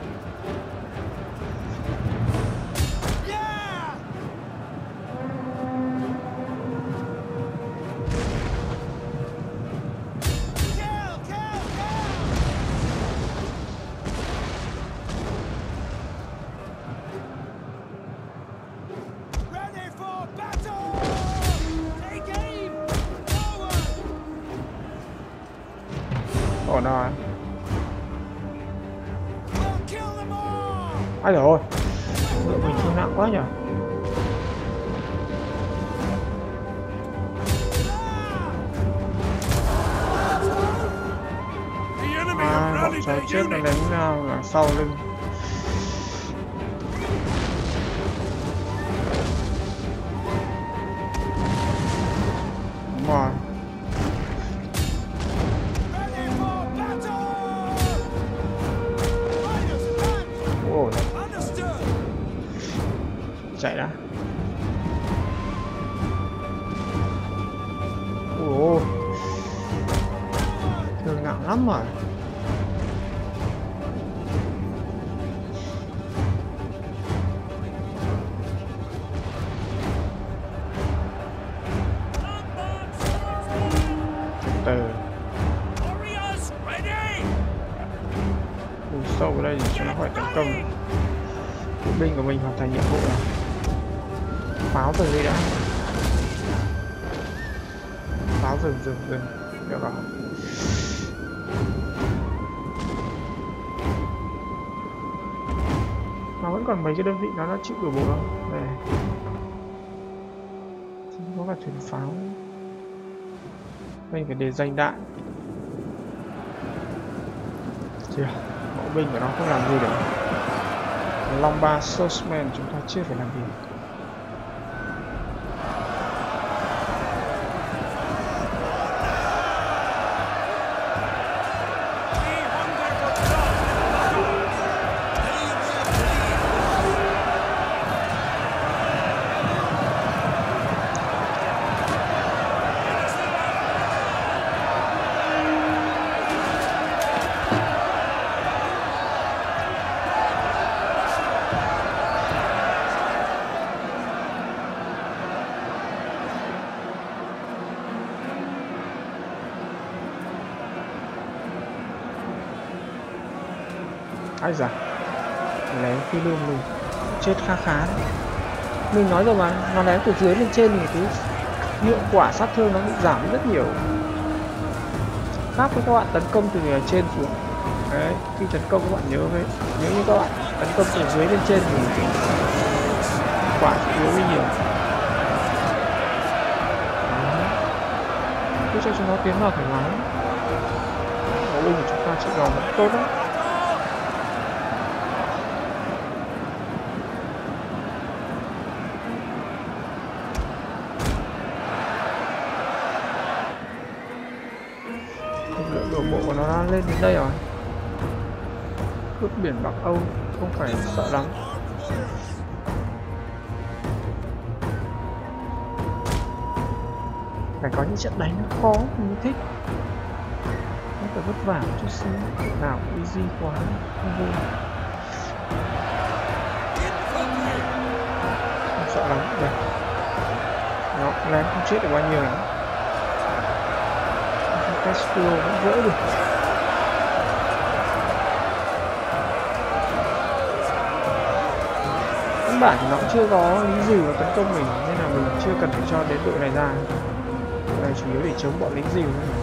Mấy cái đơn vị nó đã chịu đổ bộ không đây. Không có cả thuyền pháo. Mình phải để danh đạn. Chưa, mẫu binh của nó không làm gì được. Long ba swordsman chúng ta chưa phải làm gì chết khá khá. Đấy mình nói rồi mà, nó ném từ dưới lên trên thì cái hiệu quả sát thương nó bị giảm rất nhiều. Khác với các bạn tấn công từ trên xuống. Đấy, khi tấn công các bạn nhớ đấy nếu như các bạn, tấn công từ dưới lên trên thì quả yếu đi nhiều. Cứ cho chúng nó tiến vào thoải mái. Đấu binh của chúng ta sẽ đòn tốt lắm. Bắc Âu không phải sợ lắm. Phải có những trận đánh nó khó mình mới thích. Nó phải vất vả một chút xíu nào easy quá, không vui. Không sợ lắm, đây. Nó lén không chết được bao nhiêu lắm. Castro vẫn vỡ được. Căn bản nó cũng chưa có lý gì vào tấn công mình nên là mình chưa cần phải cho đến đội này ra. Đội này chủ yếu để chống bọn lính dìu thôi.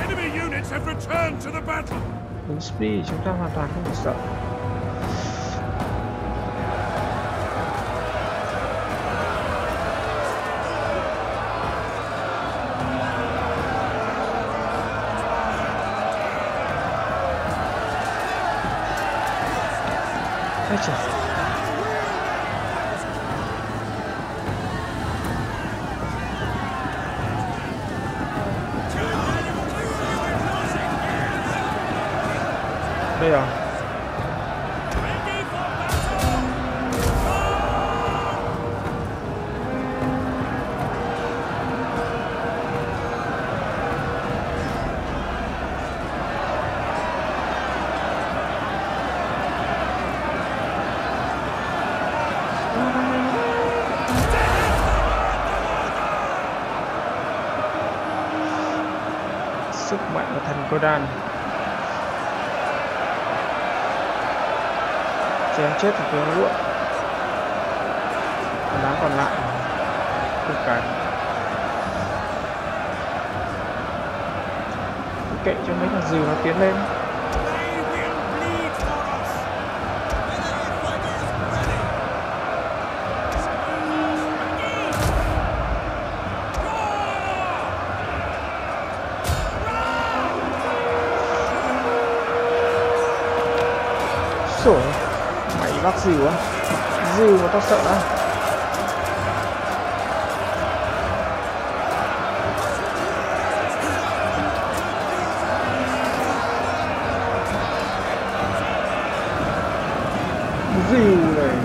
Enemy units have returned to the battle. lính speed chúng ta hoàn toàn không phải sợ mạnh chém chết thì tướng lụa còn đám còn lại. Không cái kệ cho mấy thằng dìu nó tiến lên. Dìu á. Dìu mà tao sợ á. Dìu này.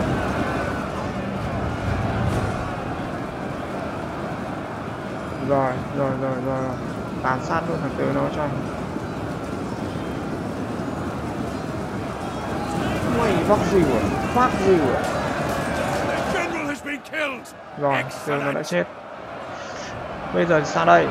Rồi rồi rồi rồi rồi. tàn sát luôn thằng tớ nó cho. Mày vóc dìu à? General has been killed. rồi tớ nó đã chết. Bây giờ sao đây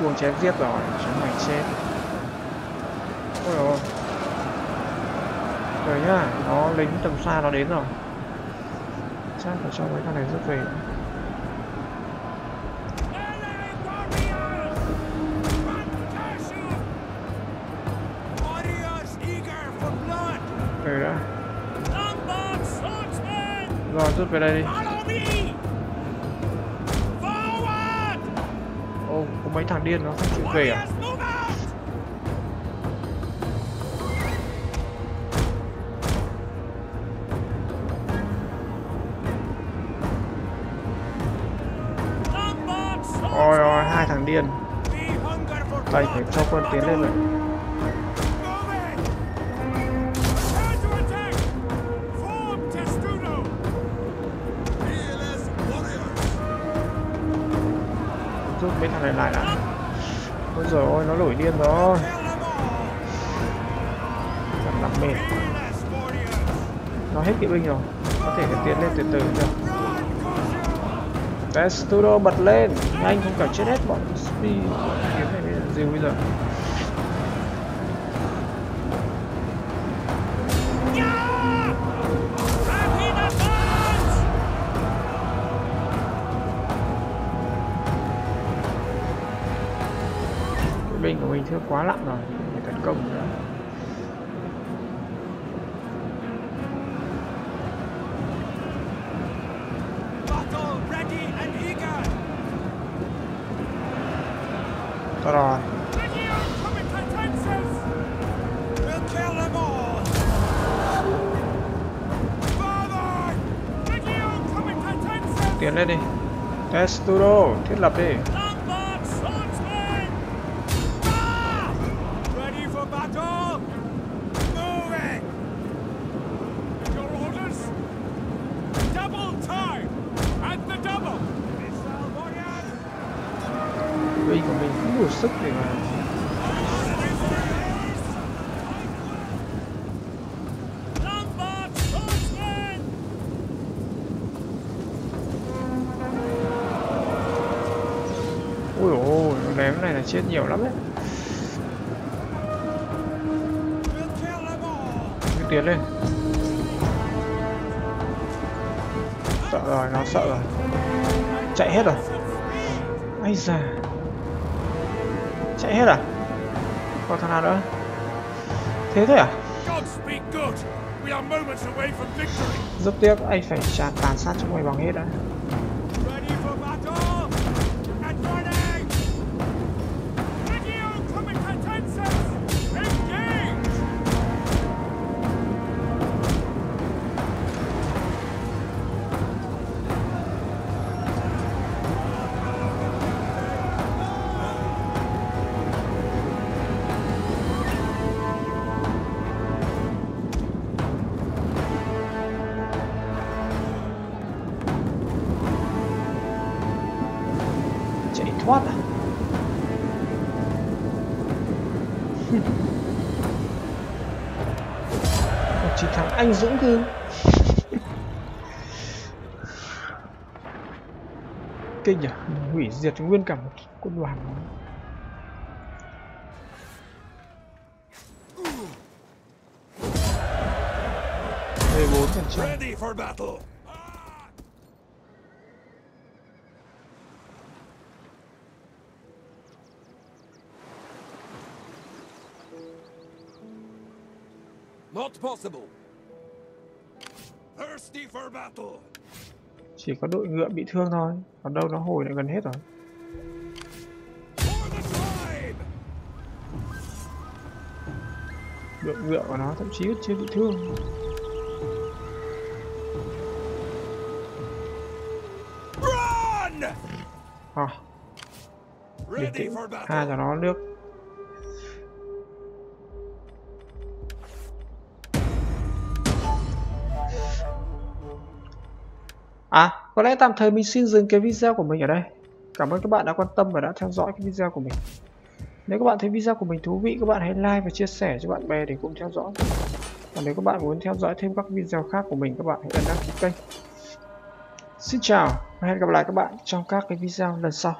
cuồng chém giết rồi, chúng mày chết. Ôi rồi rồi nhá, nó lính tầm xa nó đến rồi. Chắc phải cho mấy con này rút về. Rồi đã. Rút về đây đi. Mấy thằng điên nó không chịu về à? Ôi ôi, hai thằng điên. Đây phải cho quân tiến lên rồi rút thằng này lại đã. Ôi giời ơi nó nổi điên rồi. Chẳng lắm mệt. Nó hết kỵ binh rồi. Có thể phải tiến lên từ từ được. Run, Testudo bật lên. Nhanh không cả chết hết bọn speed. Kiếm này bây giờ dìu bây giờ. Quá lặng rồi để tấn công. Nữa rồi. Tiến lên đi. Testudo thiết lập đi. Giúp rất tiếc anh phải trả tàn sát cho mày bằng hết đã. Diệt nguyên cả một quân đoàn mười bốn phần trăm! Not possible. Thirsty for battle! chỉ có đội ngựa bị thương thôi còn đâu nó hồi lại gần hết rồi đội ngựa của nó thậm chí chưa bị thương à, for tha battle! cho nó nước À, có lẽ tạm thời mình xin dừng cái video của mình ở đây. Cảm ơn các bạn đã quan tâm và đã theo dõi cái video của mình. Nếu các bạn thấy video của mình thú vị, các bạn hãy like và chia sẻ cho bạn bè để cùng theo dõi. Và nếu các bạn muốn theo dõi thêm các video khác của mình, các bạn hãy ấn đăng ký kênh. Xin chào và hẹn gặp lại các bạn trong các cái video lần sau.